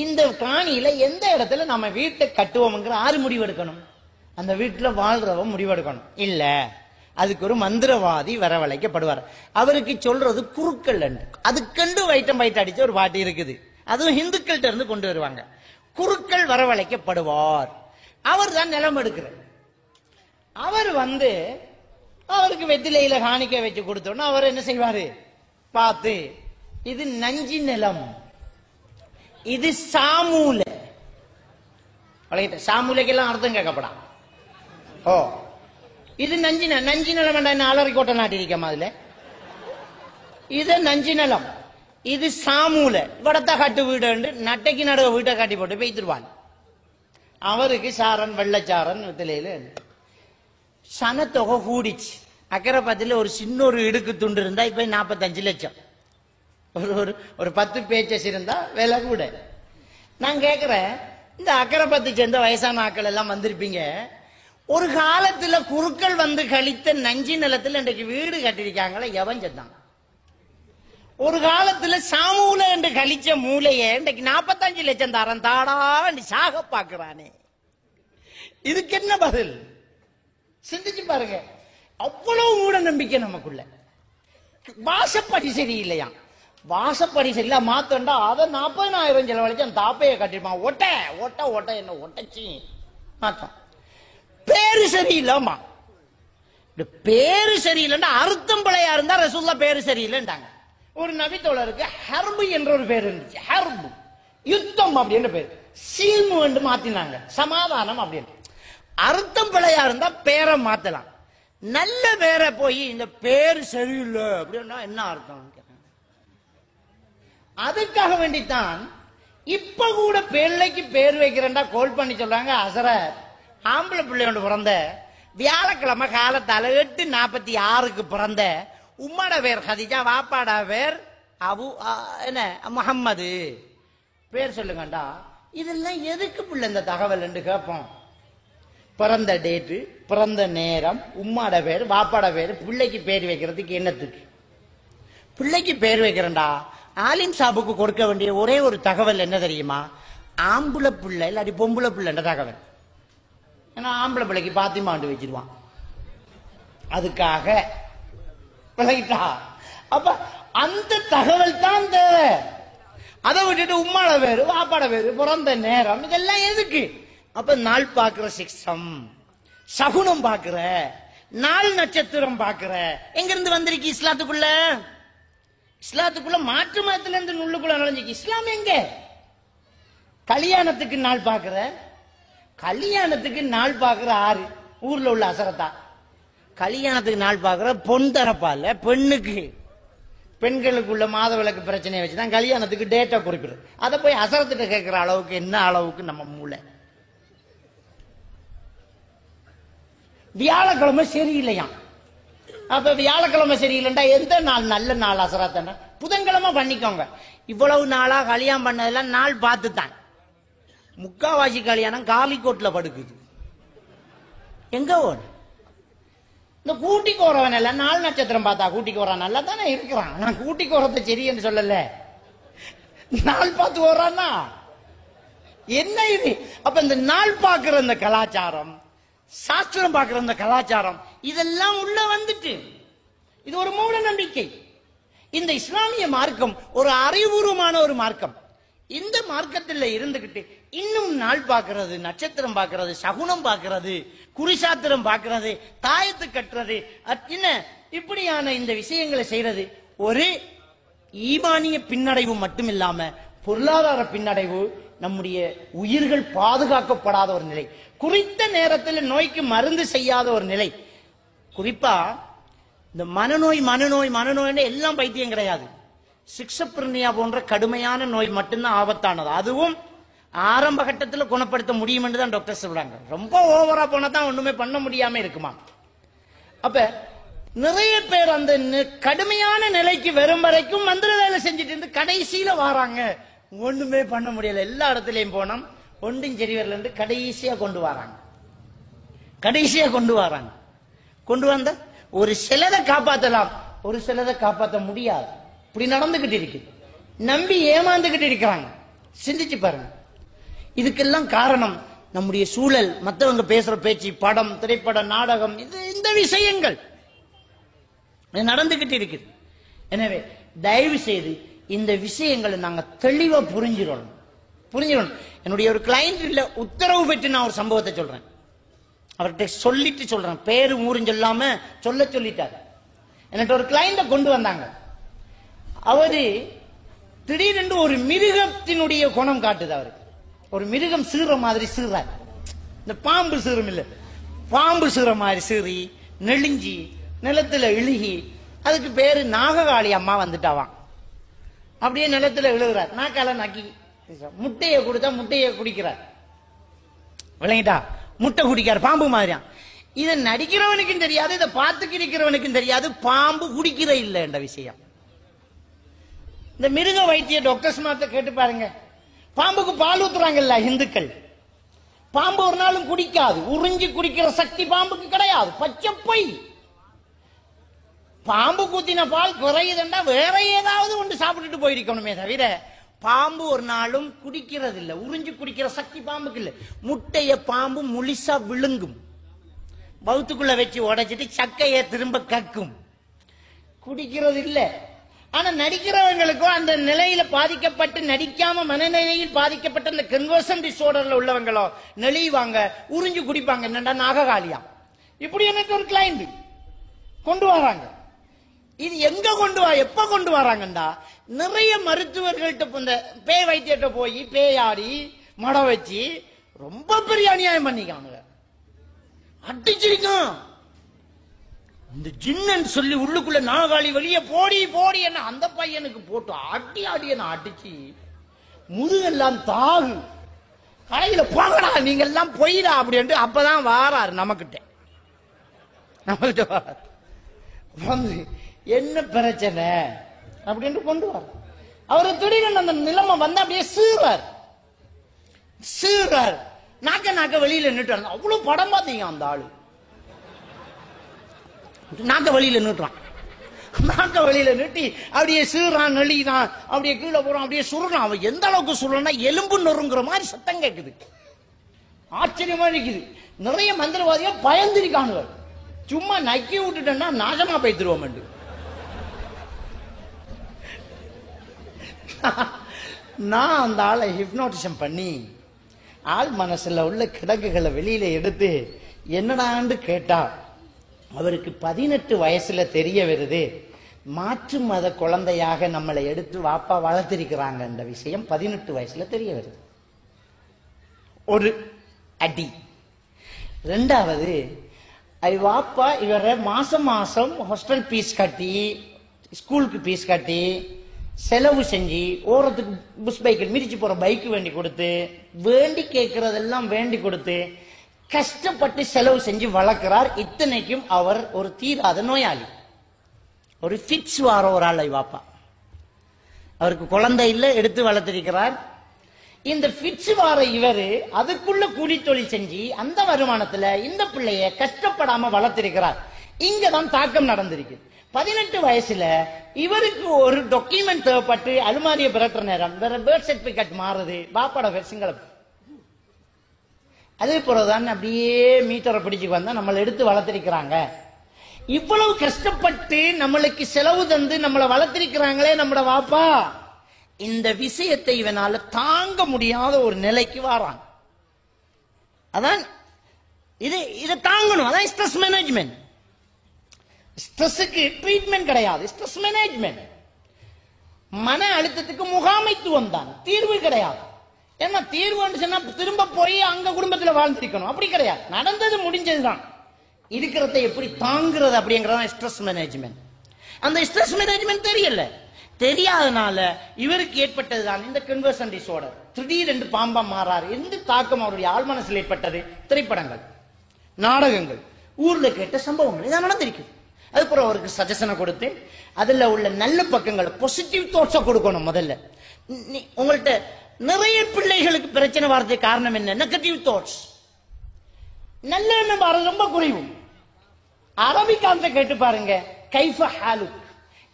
இந்த காணியில எந்த இடத்துல நம்ம வீட்டை கட்டுவோம்ங்கிற ஆறு முடிவு எடுக்கணும். அந்த வீட்டுல வாழ்றவன் முடிவெடுக்கணும் இல்ல அதுக்கு ஒரு மந்திரவாதி வரவழைக்கப்படுவார். அவருக்கு சொல்றது குருக்கள் அதுக்கண்டு வைட்டம் வைட்டு அடிச்ச ஒரு பாட்டு இருக்குது. அதுவும் ஹிந்துக்கள்கிட்ட இருந்து கொண்டு வருவாங்க. குருக்கள் வரவழைக்கப்படுவார். அவர் தான் நிலம் எடுக்கிறார். அவர் வந்து அவருக்கு வெத்திலையில காணிக்கை வச்சு கொடுத்தோன்னா அவர் என்ன செய்வாரு? பார்த்து இது நஞ்சி நிலம். இது சாமூல. வழங்கிட்ட சாமூலைக்கெல்லாம் அர்த்தம் கேட்கப்படா ஓ. இது நஞ்சி நிலம் நஞ்சி நிலம் வேண்டாம் என்ன அலறி கோட்டை நாட்டிருக்கமா அதுல? இது நஞ்சி நிலம். இது சாமூல. இவடத்த கட்டு வீடு நட்டைக்கு நடுவ வீட்டை காட்டி போட்டு பெய்திருவான் அவருக்கு சாரன் வெள்ளச்சாரன் வித்திலையில சனத்தொகை கூடிச்சு. அக்கரை பத்தில ஒரு சின்ன ஒரு இடுக்கு துண்டு இருந்தா இப்ப நாற்பத்தஞ்சு லட்சம். ஒரு ஒரு ஒரு பத்து பேச்சஸ் இருந்தா வேலை கூட. நான் கேட்கிறேன் இந்த அக்கரைப்பத்து சேர்ந்த வயசான ஆக்கள் எல்லாம் வந்திருப்பீங்க. ஒரு காலத்துல குருக்கள் வந்து கழித்த நஞ்சி நிலத்தில் இன்றைக்கு வீடு கட்டிருக்காங்களே எவன் செத்தான் ஒரு காலத்துல சாமூல என்று கழிச்ச மூலைய இன்றைக்கு நாற்பத்தஞ்சு லட்சம் தரம் தாடா சாக பாக்குறானே இதுக்கு என்ன பதில்? சிந்திச்சு பாருங்க. அவ்வளவு மூட நம்பிக்கை நமக்குள்ள. வாசப்படி சரியில்லையா வாசப்படி சரியில்லை மாத்தண்டா அதை நாற்பதாயிரம் செலவழிச்சு தாப்பையை கட்டிருப்பான். ஒட்ட ஒட்ட ஒட்ட என்ன ஒட்டச்சி. மாத்தம். பேரு சரியில்லாமா? இந்த பேரு சரியில்லைன்னா அர்த்தம் பிழையா இருந்தா ரசூல்லா பேரு சரியில்லைன்றாங்க ஒரு நபித்தோழருக்கு ஹர்பு என்ற ஒரு பேர் இருந்துச்சு. ஹர்பு. யுத்தம் அப்படின்னு பேர். சீல்மு என்று மாத்தினாங்க. சமாதானம் அப்படின்னு அர்த்தம் பிழையா இருந்தா பேரை மாத்தலாம். நல்ல பேரை போய் இந்த பேர் சரியில்லை அப்படின்னா என்ன அர்த்தம்? அதற்காக அதுக்காக வேண்டித்தான் இப்ப கூட பிள்ளைக்கு பேர் வைக்கிறேன்டா கோல் பண்ணி சொல்றாங்க அசர. ஆம்பளை பிள்ளை ஒன்று பிறந்த. வியாழக்கிழமை காலத்தால எட்டு நாற்பத்தி ஆறுக்கு பிறந்த. உம்மட பேர் ஹதிஜா வாப்பாடா பேர் அபு என்ன முகம்மது பேர் சொல்லுங்கண்டா. இதெல்லாம் எதுக்கு பிள்ளை இந்த தகவல் என்று கேட்போம். பிறந்த டேட்டு பிறந்த நேரம் உம்மாட பேர் வாப்பாட பேர் பிள்ளைக்கு பேர் வைக்கிறதுக்கு என்னத்துக்கு? பிள்ளைக்கு பேர் வைக்கிறேன்டா. ஆலிம் சாபுக்கு கொடுக்க வேண்டிய ஒரே ஒரு தகவல் என்ன தெரியுமா? ஆம்பளை பிள்ளை இல்லாட்டி பொம்பளை பிள்ளைன்ற தகவல். ஏன்னா ஆம்பளை பிள்ளைக்கு பாத்திமாண்டு வச்சிருவான். அதுக்காக விளங்கிட்டா அப்ப அந்த தகவல் தான் தேவை அதை விட்டுட்டு உம்மாட வேறு வாப்பாட வேறு பிறந்த நேரம் இதெல்லாம் எதுக்கு? அப்ப நாள் பாக்குற சிக்ஷம். சகுனம் பாக்குற நாள் நட்சத்திரம் பாக்குற எங்க இருந்து வந்திருக்கு இஸ்லாத்துக்குள்ள? இஸ்லாத்துக்குள்ள மாற்று மதத்துல இருந்து நுள்ளுக்குள்ள நுழைஞ்சிக்கு இஸ்லாம் எங்க? கல்யாணத்துக்கு நாள் பாக்குற கல்யாணத்துக்கு நாள் பாக்குற ஆறு ஊர்ல உள்ள அசரத்தா. கல்யாணத்துக்கு நாள் பாக்குற பொன் தரப்பால பெண்ணுக்கு. பெண்களுக்குள்ள மாதவிலக்கு பிரச்சனையை வச்சுதான் கல்யாணத்துக்கு டேட்டா குறிப்பிடுது அதை போய் அசரத்திட்ட கேட்கிற அளவுக்கு என்ன அளவுக்கு நம்ம மூளை? வியாழக்கிழமை சரியில்லையாம். அப்ப வியாழக்கிழமை சரியில்லைண்டா எந்த நாள்? நல்ல நாள் அசராத்தன புதன்கிழமை பண்ணிக்கோங்க. இவ்வளவு நாளா கல்யாணம் பண்ணதெல்லாம் நாள் பார்த்து தான் முக்காவாசி கல்யாணம் காலிக்கோட்ல படுக்குது. எங்க ஓடு? இந்த கூட்டிக்கு வரவன் எல்லாம் நாலு நட்சத்திரம் பார்த்தா கூட்டிக்கு வரான் நல்லா தானே இருக்கிறான். நான் கூட்டிக்கு வரத சரின்னு சொல்லல. நாள் பார்த்து வர்றான்னா? என்ன இது? அப்ப இந்த நாள் பார்க்கிற இந்த கலாச்சாரம் சாஸ்திரம் பார்க்கிற இந்த கலாச்சாரம் இதெல்லாம் உள்ள வந்துட்டு. இது ஒரு மூட நம்பிக்கை. இந்த இஸ்லாமிய மார்க்கம் ஒரு அறிவுபூர்வமான ஒரு மார்க்கம். இந்த மார்க்கத்தில் இருந்துகிட்டு இன்னும் நாள் பார்க்கறது நட்சத்திரம் பார்க்கறது சகுனம் பார்க்கறது குறிசாத்திரம் பார்க்கறது தாயத்து கட்டுறது என்ன இப்படியான இந்த விஷயங்களை செய்யறது ஒரு ஈமானிய பின்னடைவு மட்டும் இல்லாம பொருளாதார பின்னடைவு நம்முடைய உயிர்கள் பாதுகாக்கப்படாத ஒரு நிலை. குறித்த நேரத்தில் நோய்க்கு மருந்து செய்யாத ஒரு நிலை. குறிப்பா இந்த மனநோய் மனநோய் மனநோய்னு எல்லாம் பைத்தியம் கிடையாது. சிக்ஸப்ரினியா போன்ற கடுமையான நோய் மட்டும்தான் ஆபத்தானது. அதுவும் ஆரம்ப கட்டத்தில் குணப்படுத்த முடியும் தான் டாக்டர் சொல்றாங்க. ரொம்ப ஓவரா போனா தான் ஒண்ணுமே பண்ண முடியாம இருக்குமா? அப்ப நிறைய பேர் அந்த கடுமையான நிலைக்கு வரும் வரைக்கும் மந்திர வேலை செஞ்சுட்டு இருந்து கடைசியில வராங்க. ஒண்ணுமே பண்ண முடியல. எல்லா இடத்துலயும் போனோம். ஒன்றும் செடிவர்ல இருந்து கடைசியா கொண்டு வராங்க. கடைசியா கொண்டு வராங்க. கொண்டு வந்த ஒரு சிலதை காப்பாத்தலாம். ஒரு சிலதை காப்பாற்ற முடியாது. இப்படி நடந்துகிட்டு இருக்கு. நம்பி ஏமாந்துகிட்டு இருக்கிறாங்க. சிந்திச்சு பாருங்க. இதுக்கெல்லாம் காரணம் நம்முடைய சூழல். மற்றவங்க பேசுற பேச்சு படம் திரைப்படம் நாடகம் இது இந்த விஷயங்கள். இது நடந்துகிட்டு இருக்குது எனவே தயவு செய்து இந்த விஷயங்களை நாங்க தெளிவா புரிஞ்சிடணும். புரிஞ்சிடணும். என்னுடைய ஒரு கிளைண்ட் உத்தரவு பெற்று நான் ஒரு சம்பவத்தை சொல்றேன். அவர்கிட்ட சொல்லிட்டு சொல்றேன். பேரு ஊரும் சொல்லாம சொல்ல சொல்லிட்டார். என்கிட்ட ஒரு கிளைண்ட கொண்டு வந்தாங்க. அவரு திடீரென்று ஒரு மிருகத்தினுடைய குணம் காட்டுது அவருக்கு. ஒரு மிருகம் சீற மாதிரி சீறார் இந்த பாம்பு சீரும் இல்ல. பாம்பு சீற மாதிரி சீறி நெளிஞ்சி நிலத்துல இழுகி அதுக்கு பேரு நாககாளி அம்மா வந்துட்டாவாம். அப்படியே நிலத்துல எழுகிறார் நாக்கால நக்கி. முட்டையை கொடுத்தா முட்டையை குடிக்கிறார். விளங்கிட்டா? முட்டை குடிக்கார் பாம்பு மாதிரியா இதை நடிக்கிறவனுக்கும் தெரியாது இதை பார்த்து இருக்கிறவனுக்கும் தெரியாது பாம்பு குடிக்கிற இல்லை என்ற விஷயம். இந்த மிருக வைத்திய டாக்டர்ஸ் மாத்த கேட்டு பாருங்க. பாம்புக்கு பால் ஊத்துறாங்கல்ல இந்துக்கள். பாம்பு ஒரு நாளும் குடிக்காது. உறிஞ்சி குடிக்கிற சக்தி பாம்புக்கு கிடையாது. பச்சை பொய். பாம்பு கூத்தின பால் குறையுதுண்டா வேற ஏதாவது ஒன்று சாப்பிட்டுட்டு போயிருக்கணுமே தவிர பாம்பு ஒரு நாளும் குடிக்கிறது இல்லை உறிஞ்சு குடிக்கிற சக்தி பாம்புக்கு இல்லை. முட்டைய பாம்பு முழிசா விழுங்கும். பௌத்துக்குள்ள வச்சு உடைச்சிட்டு சக்கைய திரும்ப கக்கும். குடிக்கிறது இல்லை. ஆனா நடிக்கிறவங்களுக்கும் அந்த நிலையில பாதிக்கப்பட்டு நடிக்காம மனநிலையில் பாதிக்கப்பட்ட அந்த கன்வர்சன் டிசோர்டர்ல உள்ளவங்களோ நெளிவாங்க உறிஞ்சு குடிப்பாங்க. என்னடா நாககாலியா? இப்படி எனக்கு ஒரு கிளைண்ட் கொண்டு வராங்க. இது எங்க கொண்டு வா எப்ப கொண்டு வராங்கண்டா? நிறைய மருத்துவர்கள்ட்ட இந்த பேய் வைத்தியர்கிட்ட போய் பேயாடி மட வச்சு ரொம்ப பெரிய அநியாயம் பண்ணிக்காங்க அடிச்சிருக்கான். இந்த ஜின்னன் சொல்லி உள்ளுக்குள்ள நாகாளி வெளியே போடி போடி என்ன அந்த பையனுக்கு போட்டு அடி அடி என்ன அடிச்சு முதுகெல்லாம் தாகு. கடையில போகடா நீங்க எல்லாம் போயிடா அப்படின்ட்டு அப்பதான் வாராரு நமக்கிட்ட நம்மகிட்ட வந்து என்ன பிரச்சனை? அப்படின்ட்டு கொண்டு வர. அவரு திடீர்னு அந்த நிலைமை வந்து அப்படியே சீறார். சீறார். நாக்க நாக்க வெளியில நின்றுட்டு அவ்வளவு படம் பார்த்தீங்க அந்த ஆளு. நாக்க வெளியில நிட்டுறான் நாக்க வெளியில நிட்டி அப்படியே சீறான் நெளிதான் அப்படியே கீழே போறான் அப்படியே சுருறான் அவன் எந்த அளவுக்கு சுருனா எலும்பு நொறுங்கிற மாதிரி சத்தம் கேட்குது ஆச்சரியமா இருக்குது நிறைய மந்திரவாதிகள் பயந்திருக்கானுங்க. சும்மா நக்கி விட்டுட்டேன்னா நாசமா போய்த்துருவோம் நான் அந்த ஆளை ஹிப்னோட்டிசம் பண்ணி ஆள் மனசுல உள்ள கிடங்குகளை வெளியில எடுத்து என்னடான்னு கேட்டா அவருக்கு பதினெட்டு வயசுல தெரிய வருது மாற்று மத குழந்தையாக நம்மளை எடுத்து வாப்பா வளர்த்திருக்கிறாங்க இந்த விஷயம் பதினெட்டு வயசுல தெரிய வருது. ஒரு அடி. ரெண்டாவது வாப்பா இவரை மாசம் மாசம் ஹாஸ்டல் ஃபீஸ் கட்டி ஸ்கூலுக்கு ஃபீஸ் கட்டி செலவு செஞ்சு ஓரத்துக்கு புஷ் பைக்கில் மிதிச்சு போற பைக் வேண்டி கொடுத்து வேண்டி கேட்கறதெல்லாம் வேண்டி கொடுத்து கஷ்டப்பட்டு செலவு செஞ்சு வளர்க்கிறார். இத்தனைக்கும் அவர் ஒரு தீராத நோயாளி. ஒரு ஃபிட்ஸ் வார ஒரு ஆளை வாப்பா. அவருக்கு குழந்தை இல்லை எடுத்து வளர்த்திருக்கிறார். இந்த ஃபிட்ஸ் வார இவர் அதுக்குள்ள கூலி தொழில் செஞ்சு அந்த வருமானத்துல இந்த பிள்ளைய கஷ்டப்படாம வளர்த்திருக்கிறார். இங்கதான் தாக்கம் நடந்திருக்கு. பதினெட்டு வயசுல இவருக்கு ஒரு டாக்குமெண்ட் தேவைப்பட்டு அலுமாரியை பிறட்டுற நேரம். வேற பேர்த் சர்டிபிகேட் மாறுது. பாப்பாட பேர் சிங்களம். அதே போலதான் அப்படியே மீட்டரை பிடிச்சு வந்தா நம்மளை எடுத்து வளர்த்திருக்கிறாங்க. இவ்வளவு கஷ்டப்பட்டு நம்மளுக்கு செலவு தந்து நம்மளை வளர்த்திருக்கிறாங்களே நம்மட வாப்பா இந்த விஷயத்தை இவனால தாங்க முடியாத ஒரு நிலைக்கு வாரான். அதான் இது இதை தாங்கணும். அதான் ஸ்ட்ரெஸ் மேனேஜ்மெண்ட் ஸ்ட்ரெஸ்ஸுக்கு ட்ரீட்மெண்ட் கிடையாது. ஸ்ட்ரெஸ் மேனேஜ்மெண்ட் மன அழுத்தத்துக்கு முகாமைத்துவம் தான். தீர்வு கிடையாது. ஏன்னா தீர்வுன்னு சொன்னா திரும்ப போய் அங்க குடும்பத்துல வாழ்ந்திருக்கணும். அப்படி கிடையாது. நடந்தது முடிஞ்சதுதான். இருக்கிறத எப்படி தாங்குறது அப்படிங்கறது ஸ்ட்ரெஸ் மேனேஜ்மெண்ட் அந்த ஸ்ட்ரெஸ் மேனேஜ்மெண்ட் தெரியல. தெரியாதனால இவருக்கு ஏற்பட்டதுதான் இந்த கன்வர்சன் டிசோர்டர் திடீரென்று பாம்பா மாறாரு. எந்த தாக்கம் அவருடைய ஆழ்மனசில் ஏற்பட்டது? திரைப்படங்கள் நாடகங்கள். ஊர்ல கேட்ட சம்பவங்கள். இதான் நடந்திருக்கு. அதுக்கப்புறம் அவருக்கு சஜஷனை கொடுத்து அதில் உள்ள நல்ல பக்கங்கள் பாசிட்டிவ் தாட்ஸை கொடுக்கணும் முதல்ல. உங்கள்கிட்ட நிறைய பிள்ளைகளுக்கு பிரச்சனை வர்றதுக்கு காரணம் என்ன? நெகட்டிவ் தாட்ஸ் நல்ல எண்ணம் வர ரொம்ப குறைவு. அரபிக்காந்த கேட்டு பாருங்க கைஃப ஹாலு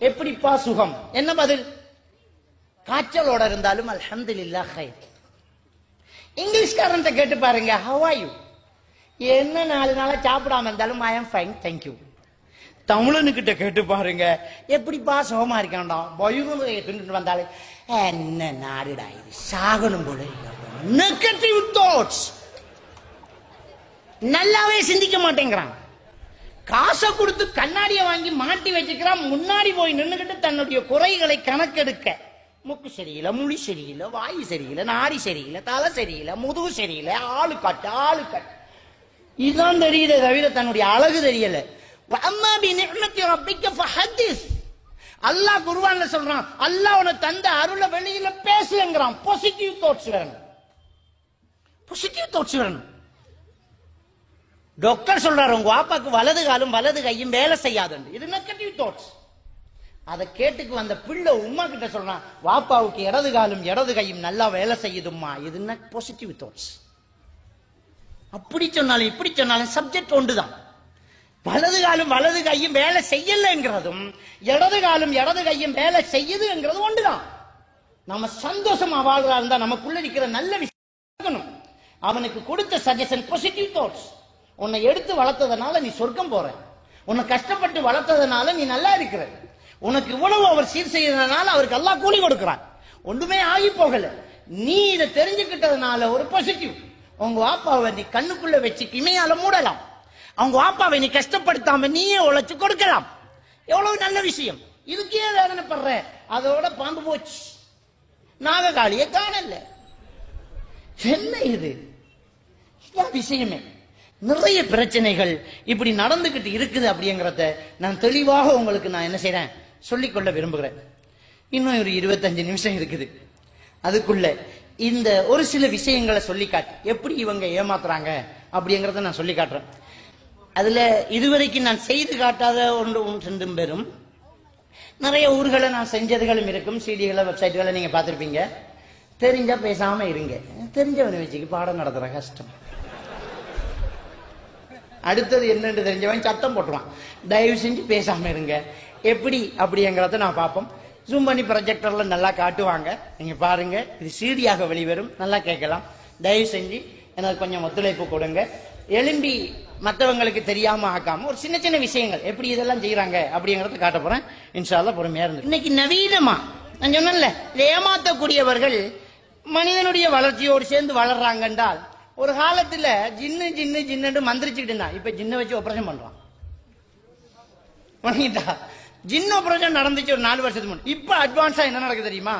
எப்படிப்பா சுகம்? என்ன பதில்? காய்ச்சலோட இருந்தாலும் அல்ஹம்துலில்லாஹ் ஹைர் இங்கிலீஷ்காரன்ட்ட கேட்டு பாருங்க ஹவ் ஆர் யூ என்ன நாலு நாளா சாப்பிடாம இருந்தாலும் I am fine thank you தமிழனுக்கிட்ட கேட்டு பாருங்க. எப்படிப்பா சுகமா இருக்கான்டா? பயுகுலையை தின்னுட்டு வந்தாலே என்ன நாடுடா இது சாகணும் போல நெகட்டிவ் தாட்ஸ் நல்லாவே சிந்திக்க மாட்டேங்கிறான். காசை கொடுத்து கண்ணாடியை வாங்கி மாட்டி வச்சுக்கிறான். முன்னாடி போய் நின்னுகிட்டு தன்னுடைய குறைகளை கணக்கெடுக்க. மூக்கு சரியில்லை முழி சரியில்லை வாய் சரியில்லை நாடி சரியில்லை தலை சரியில்லை முதுகு சரியில்லை ஆளு காட்டு ஆளு காட்டு. இதுதான் தெரியுதே தவிர தன்னுடைய அழகு தெரியலை. அம்மா பி நிஅமத்தி ரப்பிக்க ஃபஹத்திஸ் அல்லாஹ் குர்ஆன்ல சொல்றான் அல்லாஹ் உனக்கு தந்த அருள வெளியில பேசுங்கிறான் பாசிட்டிவ் தாட்ஸ் வேணும். பாசிட்டிவ் தாட்ஸ் வேணும். டாக்டர் சொல்றாரு உங்க வாப்பாக்கு வலது காலும் வலது கையும் வேலை செய்யாதுன்னு. இது நெகட்டிவ் தாட்ஸ் அதை கேட்டுக்கு வந்த பிள்ளை உமா கிட்ட சொல்றான் வாப்பாவுக்கு இடது காலும் இடது கையும் நல்லா வேலை செய்யுதும்மா. இது பாசிட்டிவ் தாட்ஸ் அப்படி சொன்னாலும் இப்படி சொன்னாலும் சப்ஜெக்ட் ஒன்று தான் வலது காலும் வலது கையும் வேலை செய்யலைங்கிறதும் இடது காலும் இடது கையும் வேலை செய்யுதுங்கிறது ஒன்றுதான். நம்ம சந்தோஷமா வாழ்றா இருந்தா நமக்குள்ள இருக்கிற நல்ல விஷயம் இருக்கணும். அவனுக்கு கொடுத்த சஜஷன் பாசிட்டிவ் தாட்ஸ் உன்னை எடுத்து வளர்த்ததுனால நீ சொர்க்கம் போற. உன்னை கஷ்டப்பட்டு வளர்த்ததுனால நீ நல்லா இருக்கிற. உனக்கு இவ்வளவு அவர் சீர் செய்யறதுனால அவருக்கு எல்லாம் கூலி கொடுக்கிறான். ஒன்றுமே ஆகி போகல. நீ இதை தெரிஞ்சுக்கிட்டதுனால ஒரு பாசிட்டிவ் உங்க வாப்பாவை நீ கண்ணுக்குள்ள வச்சு இமையால மூடலாம். அவங்க வாப்பாவை நீ கஷ்டப்படுத்தாம நீயே உழைச்சு கொடுக்கலாம். எவ்வளவு நல்ல விஷயம். இதுக்கே வேதனைப்படுற அதோட பாம்பு போச்சு. நாககாளிய காணல. என்ன இது? விஷயமே? நிறைய பிரச்சனைகள் இப்படி நடந்துகிட்டு இருக்குது அப்படிங்கறத நான் தெளிவாக உங்களுக்கு நான் என்ன செய்யறேன் சொல்லிக்கொள்ள விரும்புகிறேன். இன்னும் ஒரு இருபத்தஞ்சு நிமிஷம் இருக்குது. அதுக்குள்ள இந்த ஒரு சில விஷயங்களை சொல்லி காட்டு எப்படி இவங்க ஏமாத்துறாங்க அப்படிங்கறத நான் சொல்லி காட்டுறேன் அதுல இதுவரைக்கும் நான் செய்து காட்டாத ஒன்று ஒன்று பெறும். நிறைய ஊர்களை நான் செஞ்சதுகளும் இருக்கும். சிடிகளை வெப்சைட்டுகளை நீங்க பார்த்துருப்பீங்க. தெரிஞ்சா பேசாம இருங்க. தெரிஞ்சவனை வச்சுக்கு பாடம் நடத்துற கஷ்டம். அடுத்தது என்னன்னு தெரிஞ்சவன் சத்தம் போட்டுருவான் தயவு செஞ்சு பேசாம இருங்க. எப்படி? அப்படிங்கிறத நான் பார்ப்போம். ஜூம் பண்ணி ப்ரொஜெக்டர்ல நல்லா காட்டுவாங்க. நீங்க பாருங்க. இது சீடியாக வெளிவரும். நல்லா கேட்கலாம். தயவு செஞ்சு எனக்கு கொஞ்சம் ஒத்துழைப்பு கொடுங்க. எலும்பி மற்றவங்களுக்கு தெரியாம ஆக்காம ஒரு சின்ன சின்ன விஷயங்கள். எப்படி இதெல்லாம் செய்யறாங்க அப்படிங்கறத காட்ட போறேன். இன்ஷால்லா பொறுமையா இருந்து இன்னைக்கு நவீனமா நான் சொன்னேன்ல ஏமாத்தக்கூடியவர்கள் மனிதனுடைய வளர்ச்சியோடு சேர்ந்து வளர்றாங்க என்றால் ஒரு காலத்துல ஜின்னு ஜின்னு ஜின்னு மந்திரிச்சுக்கிட்டு இருந்தான் இப்ப ஜின்ன வச்சு ஆபரேஷன் பண்றான். பண்ணிட்டா ஜின் ஆபரேஷன் நடந்துச்சு ஒரு நாலு வருஷத்துக்கு முன்னாடி இப்ப அட்வான்ஸா என்ன நடக்குது தெரியுமா?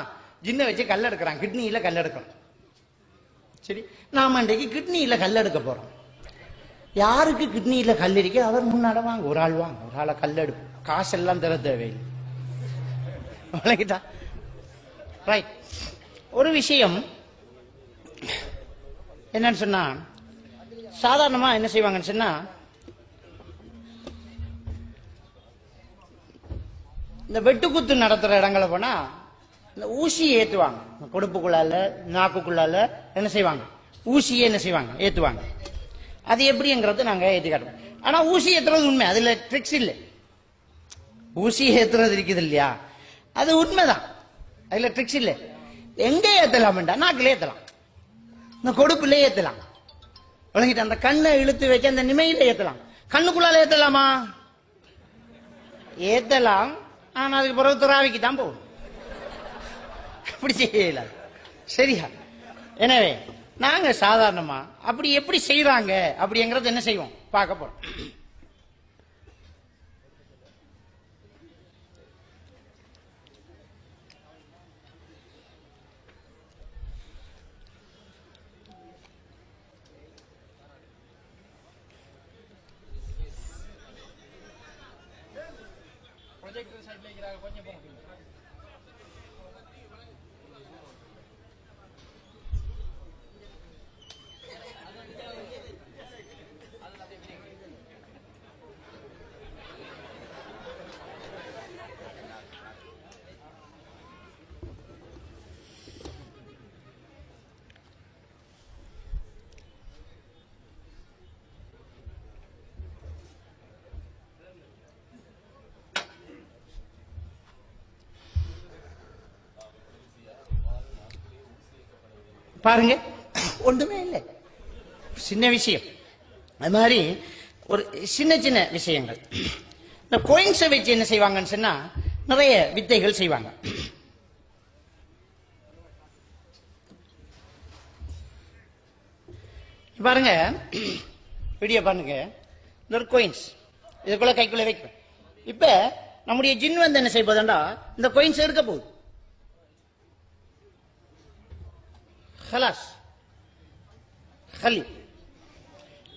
ஜின்ன வச்சு கல் எடுக்கிறான் கிட்னியில கல் எடுக்கணும் சரி நாம இன்றைக்கு கிட்னியில கல் எடுக்க போறோம். யாருக்கு கிட்னியில கல் இருக்க அவர் முன்னாட வாங்க ஒரு ஆள் வாங்க. ஒரு ஆளை கல் எடுப்பு காசெல்லாம் தர தேவையில்லை. விளங்கிட்டா ரைட் ஒரு விஷயம் என்னன்னு சொன்னா சாதாரணமா என்ன செய்வாங்கன்னு சொன்னா இந்த வெட்டுக்குத்து நடத்துற இடங்களை போனா இந்த ஊசியை ஏத்துவாங்க. இந்த கொடுப்புக்குள்ளால நாக்குக்குள்ளால என்ன செய்வாங்க? ஊசியே என்ன செய்வாங்க? ஏத்துவாங்க. அது எப்படிங்கிறது நாங்க ஏற்றி காட்டுவோம். ஆனா ஊசி ஏத்துறது உண்மை. அதுல ட்ரிக்ஸ் இல்லை. ஊசி ஏத்துறது இருக்குது இல்லையா? அது உண்மைதான். அதுல ட்ரிக்ஸ் இல்லை. எங்க ஏத்தலாம்டா? நாக்கில் ஏத்தலாம். இந்த கொடுப்புல ஏத்தலாம். விளங்கிட்டு அந்த கண்ணை இழுத்து வச்சு அந்த நிமையில ஏத்தலாம். கண்ணுக்குள்ளால ஏத்தலாமா? ஏத்தலாம். ஆனா அதுக்கு பிறகு துறாவிக்கு தான் போகும். அப்படி செய்யல சரியா? எனவே நாங்க சாதாரணமா அப்படி எப்படி செய்யறாங்க அப்படிங்கறது என்ன செய்வோம்? பார்க்க போறோம். பாருங்க. ஒன்றுமே இல்லை. சின்ன விஷயம். அது மாதிரி ஒரு சின்ன சின்ன விஷயங்கள். இந்த கோயின்ஸை வச்சு என்ன செய்வாங்கன்னு சொன்னா நிறைய வித்தைகள் செய்வாங்க. பாருங்க. வீடியோ பாருங்க. இந்த ஒரு கோயின்ஸ் இதுக்குள்ள கைக்குள்ள வைக்கிறேன் இப்ப நம்முடைய ஜின் வந்து என்ன செய்ய போதுண்டா இந்த கோயின்ஸ் எடுக்க போகுது. خلاص خلي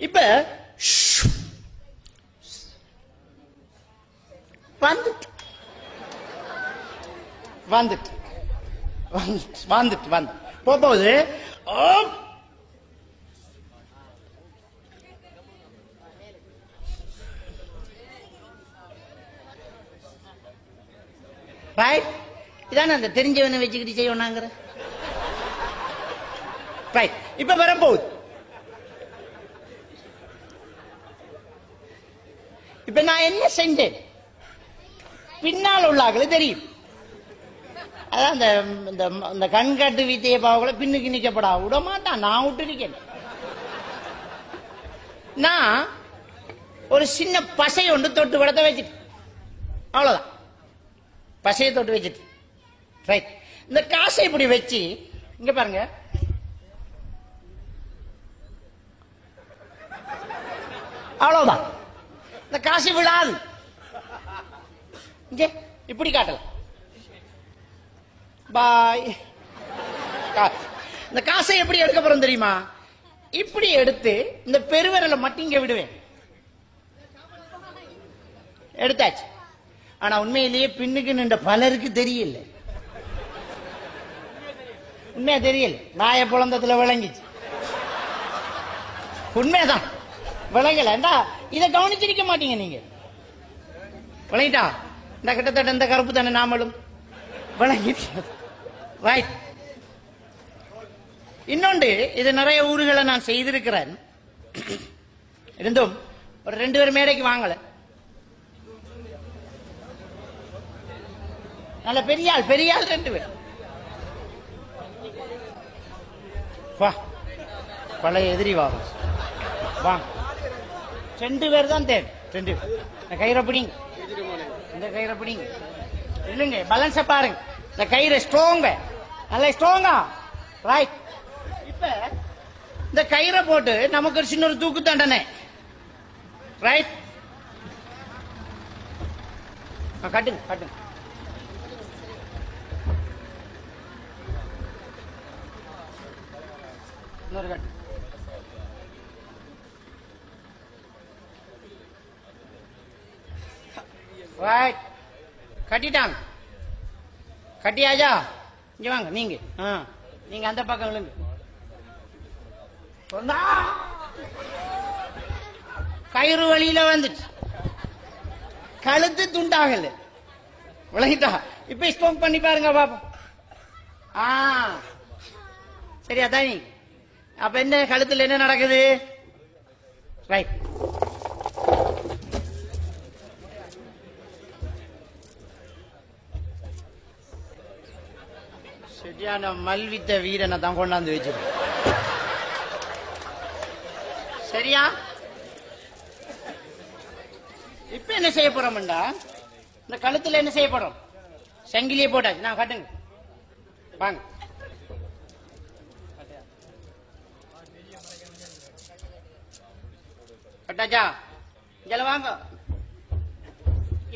இப்ப வந்துட்டு வந்துட்டு வந்துட்டு வந்துட்டு வந்து போகுது ரைட் இதானே அந்த தெரிஞ்சவனை வச்சுக்கிட்டு செய்யணாங்கிற ரைட் இப்ப வரப்போகுது இப்ப நான் என்ன செஞ்சேன்? பின்னால் உள்ளாக்களை தெரியும். அதான் அந்த இந்த இந்த கண்காட்டு வித்தையை பாவங்களை பின்னுக்கு நிக்கப்படா. விட மாட்டான். நான் விட்டு நிக்கேன். நான் ஒரு சின்ன பசை ஒன்று தொட்டு விடத்த வச்சுட்டு. அவ்வளவுதான். பசையை தொட்டு வச்சுட்டு. ரைட் இந்த காசை இப்படி வச்சு இங்க பாருங்க. அவ்வளவுதான். இந்த காசு விழாது இங்கே இப்படி காட்டலாம். பாய். இந்த காசை எப்படி எடுக்க போறோம் தெரியுமா? இப்படி எடுத்து இந்த பெருவிரலை மட்டும் இங்க விடுவேன். எடுத்தாச்சு. ஆனா உண்மையிலேயே பின்னுக்கு நின்ற பலருக்கு தெரியல. உண்மையா தெரியல? நாய புலந்தத்துல விளங்கிச்சு. உண்மைதான். விளங்கலண்டா இதை கவனிச்சிருக்க மாட்டீங்க நீங்க. விளையிட்டா இந்த கிட்டத்தட்ட இந்த கருப்பு தானே நாமளும். விளங்கிட்டு. ரைட் இன்னொன்று இது நிறைய ஊர்களை நான் செய்திருக்கிறேன். இருந்தும் ஒரு ரெண்டு பேர் மேடைக்கு வாங்கல. நல்ல பெரியாள் பெரியாள் பெரிய ஆள் ரெண்டு பேர். வா. பழைய எதிரி வா. வா. ரெண்டு பேர் தான் தேவை. ரெண்டு இந்த கயிறை பிடிங்க. இந்த கயிறை பிடிங்க. இல்லைங்க பேலன்ஸ பாருங்க. இந்த கயிறு ஸ்ட்ராங்க நல்ல ஸ்ட்ராங்கா ரைட் இப்ப இந்த கயிறை போட்டு நமக்கு ஒரு சின்ன ஒரு தூக்கு தண்டனை. ரைட் கட்டுங்க கட்டுங்க. இன்னொரு கட்டு. ரைட் கட்டிட்டாங்க கட்டியாஜா இங்க வாங்க நீங்க. நீங்க அந்த பக்கம் விழுங்க சொந்தா. கயிறு வழியில வந்துச்சு. கழுத்து துண்டாகல. விளங்கிட்டா இப்ப ஸ்டோம் பண்ணி பாருங்க பாப்போம். ஆ. சரியா தானி அப்ப என்ன கழுத்துல என்ன நடக்குது? ரைட் சரியான மல்வித்த வீரனை தான் கொண்டாந்து வச்சிருக்கேன். சரியா? இப்ப என்ன செய்ய போறோம்டா? இந்த கழுத்துல என்ன செய்ய போறோம்? செங்கிலியே போட்டாச்சு. நான் கட்டுங்க. வாங்க. கட்டாச்சா இங்க வாங்க.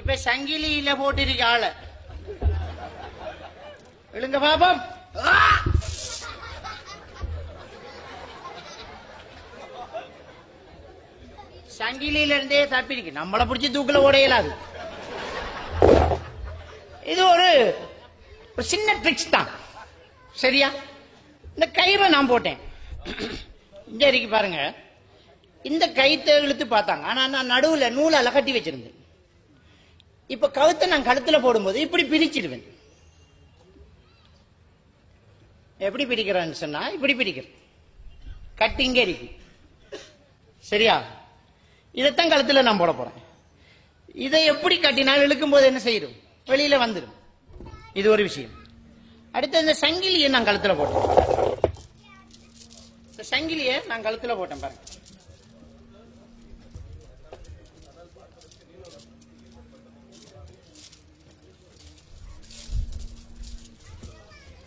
இப்ப சங்கிலியில போட்டிருக்க ஆளு எழுங்க பாபம். சங்கிலியில இருந்தே தப்பிருக்கு நம்மளை பிடிச்சி தூக்கில ஓடையலாது இது ஒரு ஒரு சின்ன ட்ரிக்ஸ் தான். சரியா? இந்த கயிறை நான் போட்டேன். இங்க இருக்கு பாருங்க. இந்த கயித்தை இழுத்து பார்த்தாங்க. ஆனா நான் நடுவுல நூலால கட்டி வச்சிருந்தேன். இப்ப கழுத்தை நான் கழுத்துல போடும்போது இப்படி பிரிச்சிடுவேன். எப்படி பிரிக்கிறேன்னு சொன்னா இப்படி பிரிக்கிறேன் கட்டி இருக்கு. சரியா? இதைத்தான் கழுத்துல நான் போட போறேன். இதை எப்படி கட்டினால் இழுக்கும் போது என்ன செய்யும்? வெளியில வந்துடும் இது ஒரு விஷயம். அடுத்து இந்த சங்கிலியை நான் கழுத்துல போட்டேன். இந்த சங்கிலியை நான் கழுத்துல போட்டேன் பாருங்க.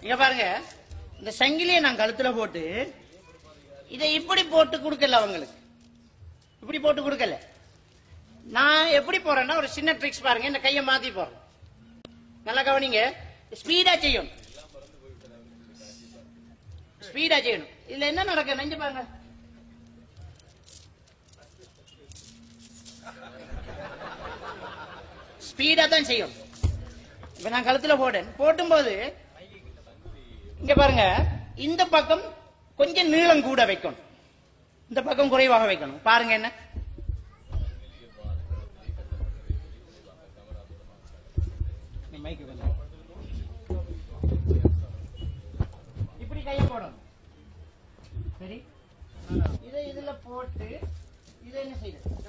இங்க பாருங்க. இந்த சங்கிலியை நான் கழுத்துல போட்டு இதை இப்படி போட்டு கொடுக்கல அவங்களுக்கு. இப்படி போட்டு கொடுக்கல. நான் எப்படி போறேன்னா ஒரு சின்ன ட்ரிக்ஸ் பாருங்க. இந்த கையை மாத்தி போறேன். நல்லா கவனிங்க. ஸ்பீடா செய்யணும். ஸ்பீடா செய்யணும். இதுல என்ன நடக்க நெஞ்சு பாருங்க. ஸ்பீடா தான் செய்யும் இப்ப நான் கழுத்துல போட்டேன் போட்டும்போது இங்க பாருங்க இந்த பக்கம் கொஞ்சம் நீளம் கூட வைக்கணும். இந்த பக்கம் குறைவாக வைக்கணும். பாருங்க என்ன. மைக்கு கொஞ்சம். இப்படி கையை போடணும். சரி. இதை இதுல போட்டு இதை என்ன செய்யணும்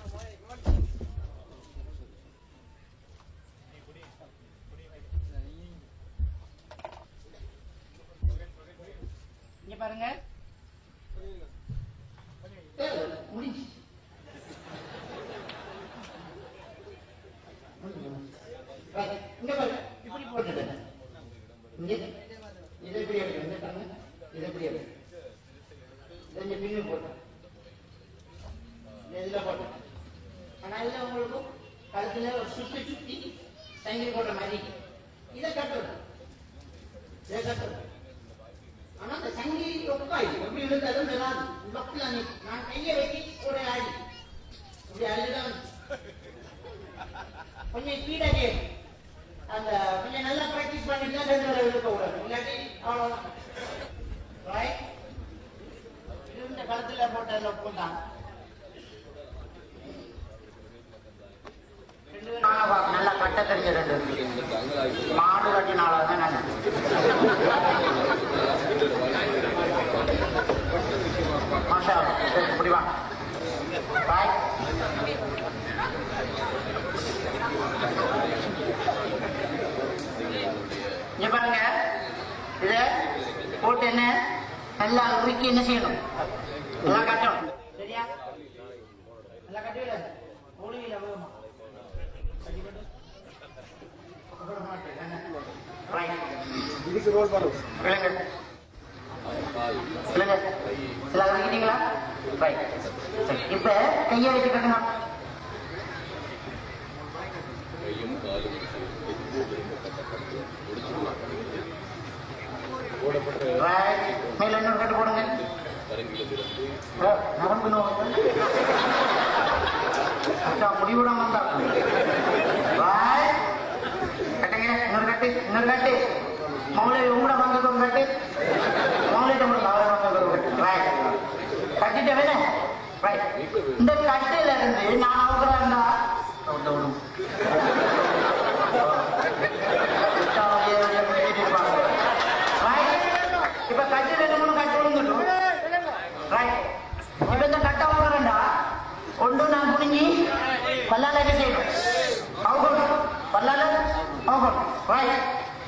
இங்க பாருங்க. முடிஞ்சு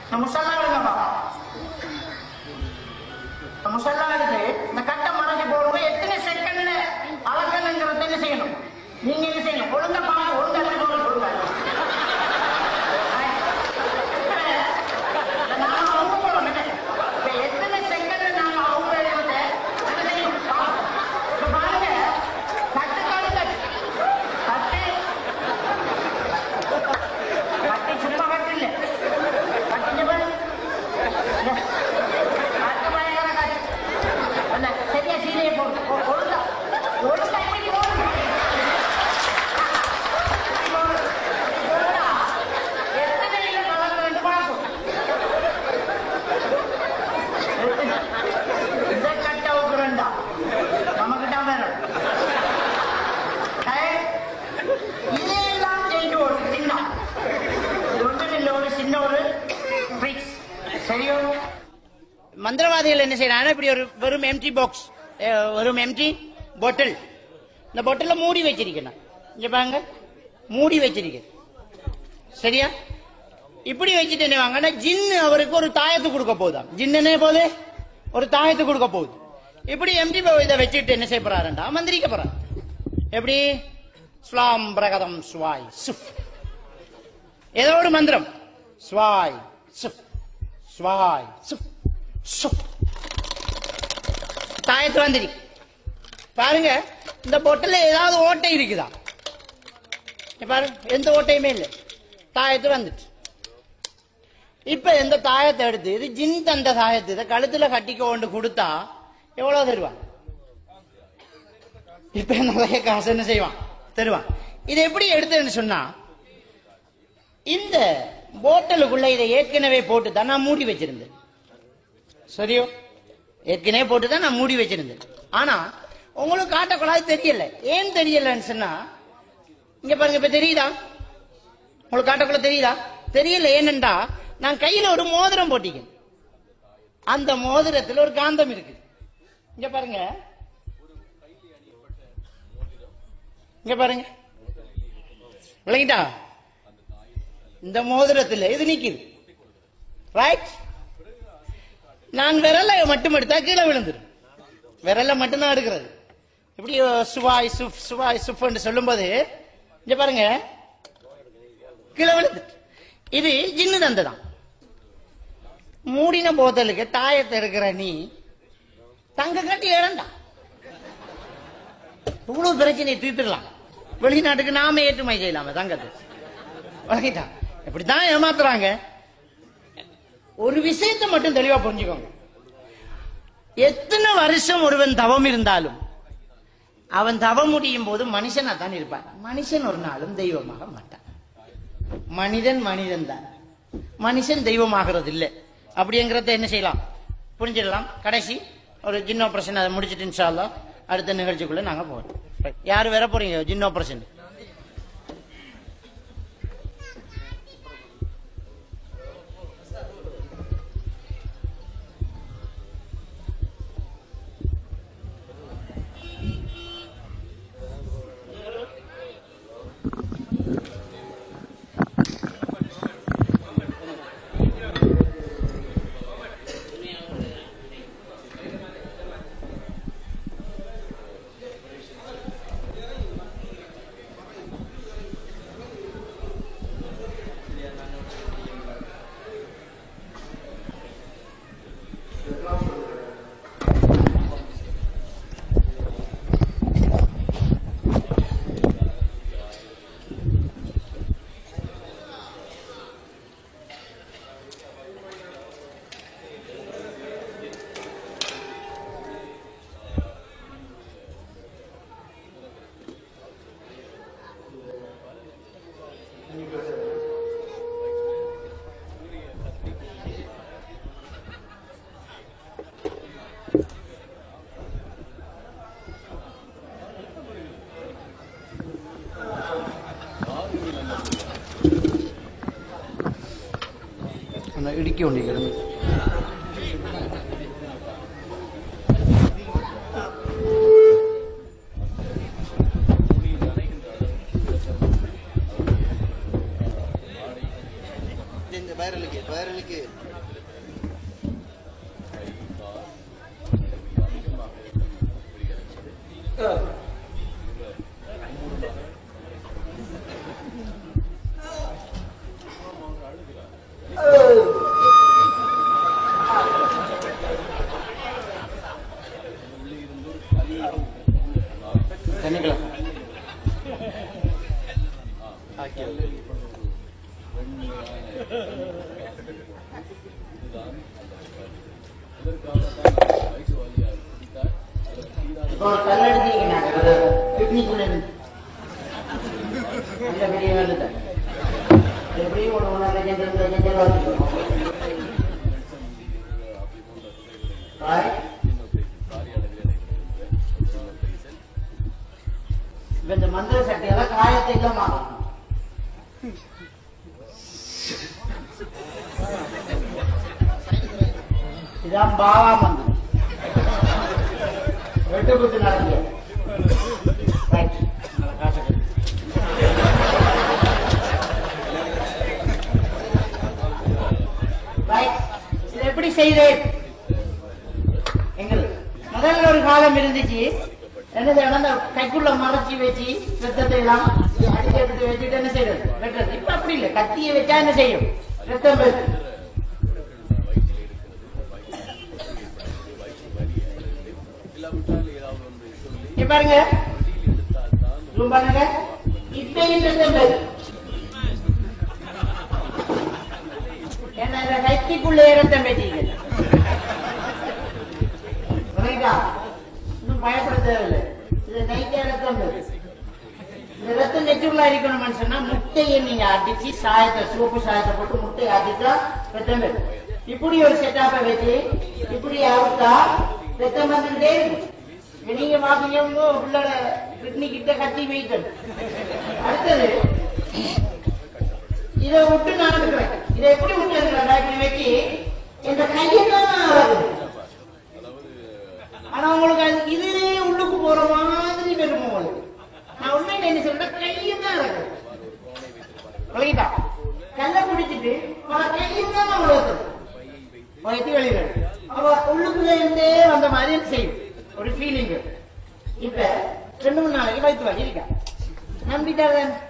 இந்த முசல்லா எடுங்கப்பா இந்த முசல்லா எடுத்து இந்த கட்டை மறைஞ்சு போடுங்க எத்தனை செகண்ட்ல அளக்கணுங்கிறத என்ன செய்யணும் நீங்க என்ன செய்யணும் ஒழுங்கா பாருங்க ஒழுங்கா எடுத்து போடுங்க ஒழுங்கா Right. இதை நாம அவங்க போடணும் என்ன? இப்ப எத்தனை செகண்ட்ல நாம அவங்க எடுக்கிறத என்ன செய்யணும் பார்ப்போம். இப்ப பாருங்க கட்டு காலுங்க கட்டு கட்டு சும்மா கட்டு இல்ல கட்டு இங்க பாரு. இங்க. கட்டு பயங்கர கட்டு. என்ன, சரியா சீலையை போடு ஒ- ஒழுங்கா ஒழுங்கா இப்படி போடு. இப்படி போடு. போடா. எத்தனை இலை கலக்க வேண்டும் பார்ப்போம். எத்தனை? இந்த கட்டை உக்குறண்டா. நமக்கிட்ட வேணும். ஏய், இதையெல்லாம் செய்து ஒரு சின்ன இது ஒன்றும் இல்லை ஒரு சின்ன ஒரு ட்ரிக்ஸ் சரியோ மந்திரவாதிகள் என்ன செய்யறாங்க இப்படி ஒரு வெறும் எம்டி பாக்ஸ் வெறும் எம்டி பொட்டில் இந்த பொட்டில மூடி வச்சிருக்கணும். இங்க பாருங்க. மூடி வச்சிருக்க சரியா? இப்படி வச்சுட்டு என்ன வாங்கன்னா ஜின்னு அவருக்கு ஒரு தாயத்து கொடுக்க போகுதாம் ஜின்னு என்ன போகுது? ஒரு தாயத்து கொடுக்க போகுது இப்படி எம்டி இதை வச்சுட்டு என்ன செய்ய போறாருண்டா? மந்திரிக்க போறாரு. எப்படி? ஸ்லாம் பிரகதம் ஸ்வாய் சுப் ஏதோ ஒரு மந்திரம். ஸ்வாய் சுப் ஸ்வாய் சுப் சுப் தாயத்து வந்துருக்கு பாருங்க இந்த பொட்டில் ஏதாவது ஓட்டை இருக்குதா? பாரு பாருங்க எந்த ஓட்டையுமே இல்லை. தாயத்து வந்துட்டு. இப்ப எந்த தாயத்தை எடுத்து இது ஜின் தந்த தாயத்து இதை கழுத்துல கட்டிக்க கொண்டு கொடுத்தா எவ்வளவு தருவான் இப்ப நிறைய காசு என்ன செய்வான்? தருவான். இது எப்படி எடுத்தேன்னு சொன்னா இந்த போட்டலுக்குள்ள இதை ஏற்கனவே போட்டு தான் நான் மூடி வச்சிருந்தேன். சரியோ? ஏற்கனவே போட்டு தான் நான் மூடி வச்சிருந்தேன். ஆனா உங்களுக்கு காட்டக்கூடாது தெரியல. ஏன் தெரியலன்னு சொன்னா இங்க பாருங்க இப்ப தெரியுதா? உங்களுக்கு காட்டக்குள்ள தெரியுதா? தெரியல ஏனென்றா நான் கையில ஒரு மோதிரம் போட்டிக்கேன் அந்த மோதிரத்துல ஒரு காந்தம் இருக்கு. இங்க பாருங்க. இங்க பாருங்க. விளங்கிட்டா? இந்த மோதிரத்துல இது நிக்குது. ரைட் நான் விரலை மட்டும் எடுத்தா கீழே விழுந்துரும். விரலை மட்டும்தான் எடுக்கிறது. இப்படி சுவாய் சுப் சுவாய் சுப்னு சொல்லும்போது இங்க பாருங்க. கீழே விழுந்துட்டு. இது ஜின்னு தந்ததான் மூடின போதலுக்கு தாயத்தை எடுக்கிற நீ தங்க கட்டி இழந்தா இவ்வளவு பிரச்சனையை தீர்த்துடலாம். வெளிநாட்டுக்கு நாம ஏற்றுமதி செய்யலாம தங்கத்தை. வழங்கிட்டா இப்படித்தான் ஏமாத்துறாங்க. ஒரு விஷயத்தை மட்டும் தெளிவா புரிஞ்சுக்கோங்க. எத்தனை வருஷம் ஒருவன் தவம் இருந்தாலும் அவன் தவம் முடியும் போது மனுஷனா தான் இருப்பான். மனுஷன் ஒரு நாளும் தெய்வமாக மாட்டான். மனிதன் மனிதன் தான். மனுஷன் தெய்வமாகிறது இல்லை அப்படிங்கிறத என்ன செய்யலாம்? புரிஞ்சிடலாம். கடைசி ஒரு ஜின் ஆபரேஷன் அதை முடிச்சுட்டு இன்ஷா அடுத்த நிகழ்ச்சிக்குள்ள நாங்க போகிறோம் யார் யாரு வர போறீங்க? ஜின் ஆபரேஷன் ഇടുക്കിക്കൊണ്ടിരിക്കുന്നത് பயப்பட தேவையில்லை இது நைட்டே ரத்தம் இந்த ரத்தம் இருக்கணும்னு சொன்னா முட்டையை நீங்க அடிச்சு சாயத்தை சோப்பு சாயத்தை போட்டு முட்டையை அடிச்சா ரத்தம் இப்படி ஒரு செட்டாப்பை வச்சு இப்படி அவுத்தா ரத்தம் வந்துட்டே இருக்கும். நீங்க பாத்தீங்க உள்ள கிட்னி கிட்ட கட்டி வைக்கணும் அடுத்தது இதை விட்டு நான் இருக்கிறேன் இதை எப்படி விட்டு இருக்கிறேன் இப்படி வச்சு இந்த கையை தான் ஆகுது ஆனா உங்களுக்கு அது இதுவே உள்ளுக்கு போற மாதிரி வருமோ நான் உண்மையில என்ன சொல்றேன் கையும் தான் இருக்கு விளங்கிட்டா? கல்ல குடிச்சிட்டு பல கையும் தான் உழவுது வயிற்று வெளியில அவ உள்ளுக்குள்ள இருந்தே வந்த மாதிரி செய்யும். ஒரு ஃபீலிங் இப்ப ரெண்டு மூணு நாளைக்கு வயிற்று வலி இருக்கா?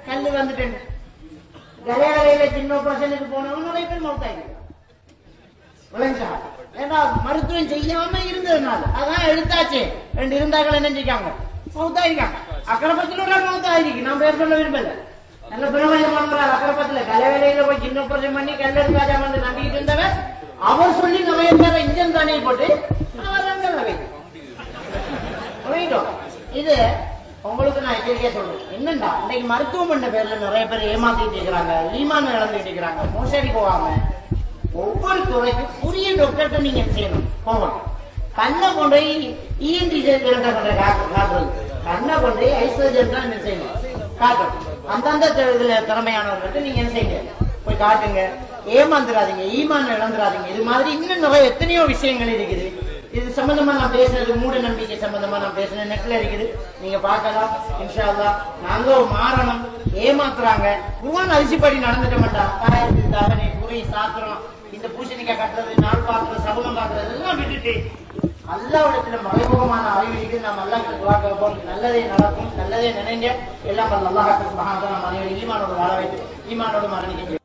கல்லு வந்துட்டேன். கலையாளையில சின்ன பர்சனுக்கு போனவங்க நிறைய பேர் மௌத்தாயிருக்கு விளைஞ்சா ஏன்னா மருத்துவம் செய்யாம இருந்ததுனால? அதான் எழுத்தாச்சு. ரெண்டு இருந்தாக்கள் என்ன செஞ்சாங்க மௌத்தாயிருக்காங்க. அக்கரப்பத்தில் ஒரு மௌத்தாயிருக்கு. நான் பேர் சொல்ல விரும்பல. நல்ல பிரபலம் பண்றாரு அக்கரப்பத்துல கலைவேலையில போய் சின்ன பிரச்சனை பண்ணி கல்லெடுக்காஜா வந்து நம்பிக்கிட்டு இருந்தவர் அவர் சொல்லி நம்ம இருந்தவன் இன்ஜன் தானே போட்டு அவர் இது உங்களுக்கு நான் எச்சரிக்கையா சொல்றேன். என்னண்டா? இன்னைக்கு மருத்துவம் பண்ண பேர்ல நிறைய பேர் ஏமாத்திட்டு இருக்கிறாங்க. ஈமான் இழந்துட்டு இருக்கிறாங்க. மோசடி போகாம. ஒவ்வொரு துறைக்கும் புரிய டாக்டர்கிட்ட நீங்க செய்யணும் போகணும் கண்ணை கொண்டு போய் இஎன்டி சர்ஜன் காட்டுறது. கண்ணை கொண்டு போய் தான் என்ன செய்யணும். காட்டணும் அந்தந்த இதுல திறமையானவர்கிட்ட நீங்க என்ன செய்யுங்க? போய் காட்டுங்க. ஏமாந்துடாதீங்க ஈமான் இழந்துடாதீங்க இது மாதிரி இன்னும் நிறைய எத்தனையோ விஷயங்கள் இருக்குது. இது சம்பந்தமா நான் பேசுனது மூட நம்பிக்கை சம்பந்தமா நான் பேசுனேன் நெட்ல இருக்குது. நீங்க பார்க்கலாம். இன்ஷா நாங்களோ மாறணும் ஏமாத்துறாங்க. குருவான் அரிசிப்படி நடந்துட்ட மாட்டான் தாயத்து தகனை குறை சாத்துறோம் இந்த பூசணிக்காய் கட்டுறது நாள் பார்க்கறது சகுனம் பார்க்கறது எல்லாம் விட்டுட்டு அல்லாவிடத்துல மறைமுகமான அறிவு நாம் அல்லாஹ் துவா கேட்போம். நல்லதே நடக்கும் நல்லதே நினைங்க. எல்லாம் நல்லா மகாத்தான் மனைவி ஈமானோட வாழ வைத்து ஈமானோட மரணிக்க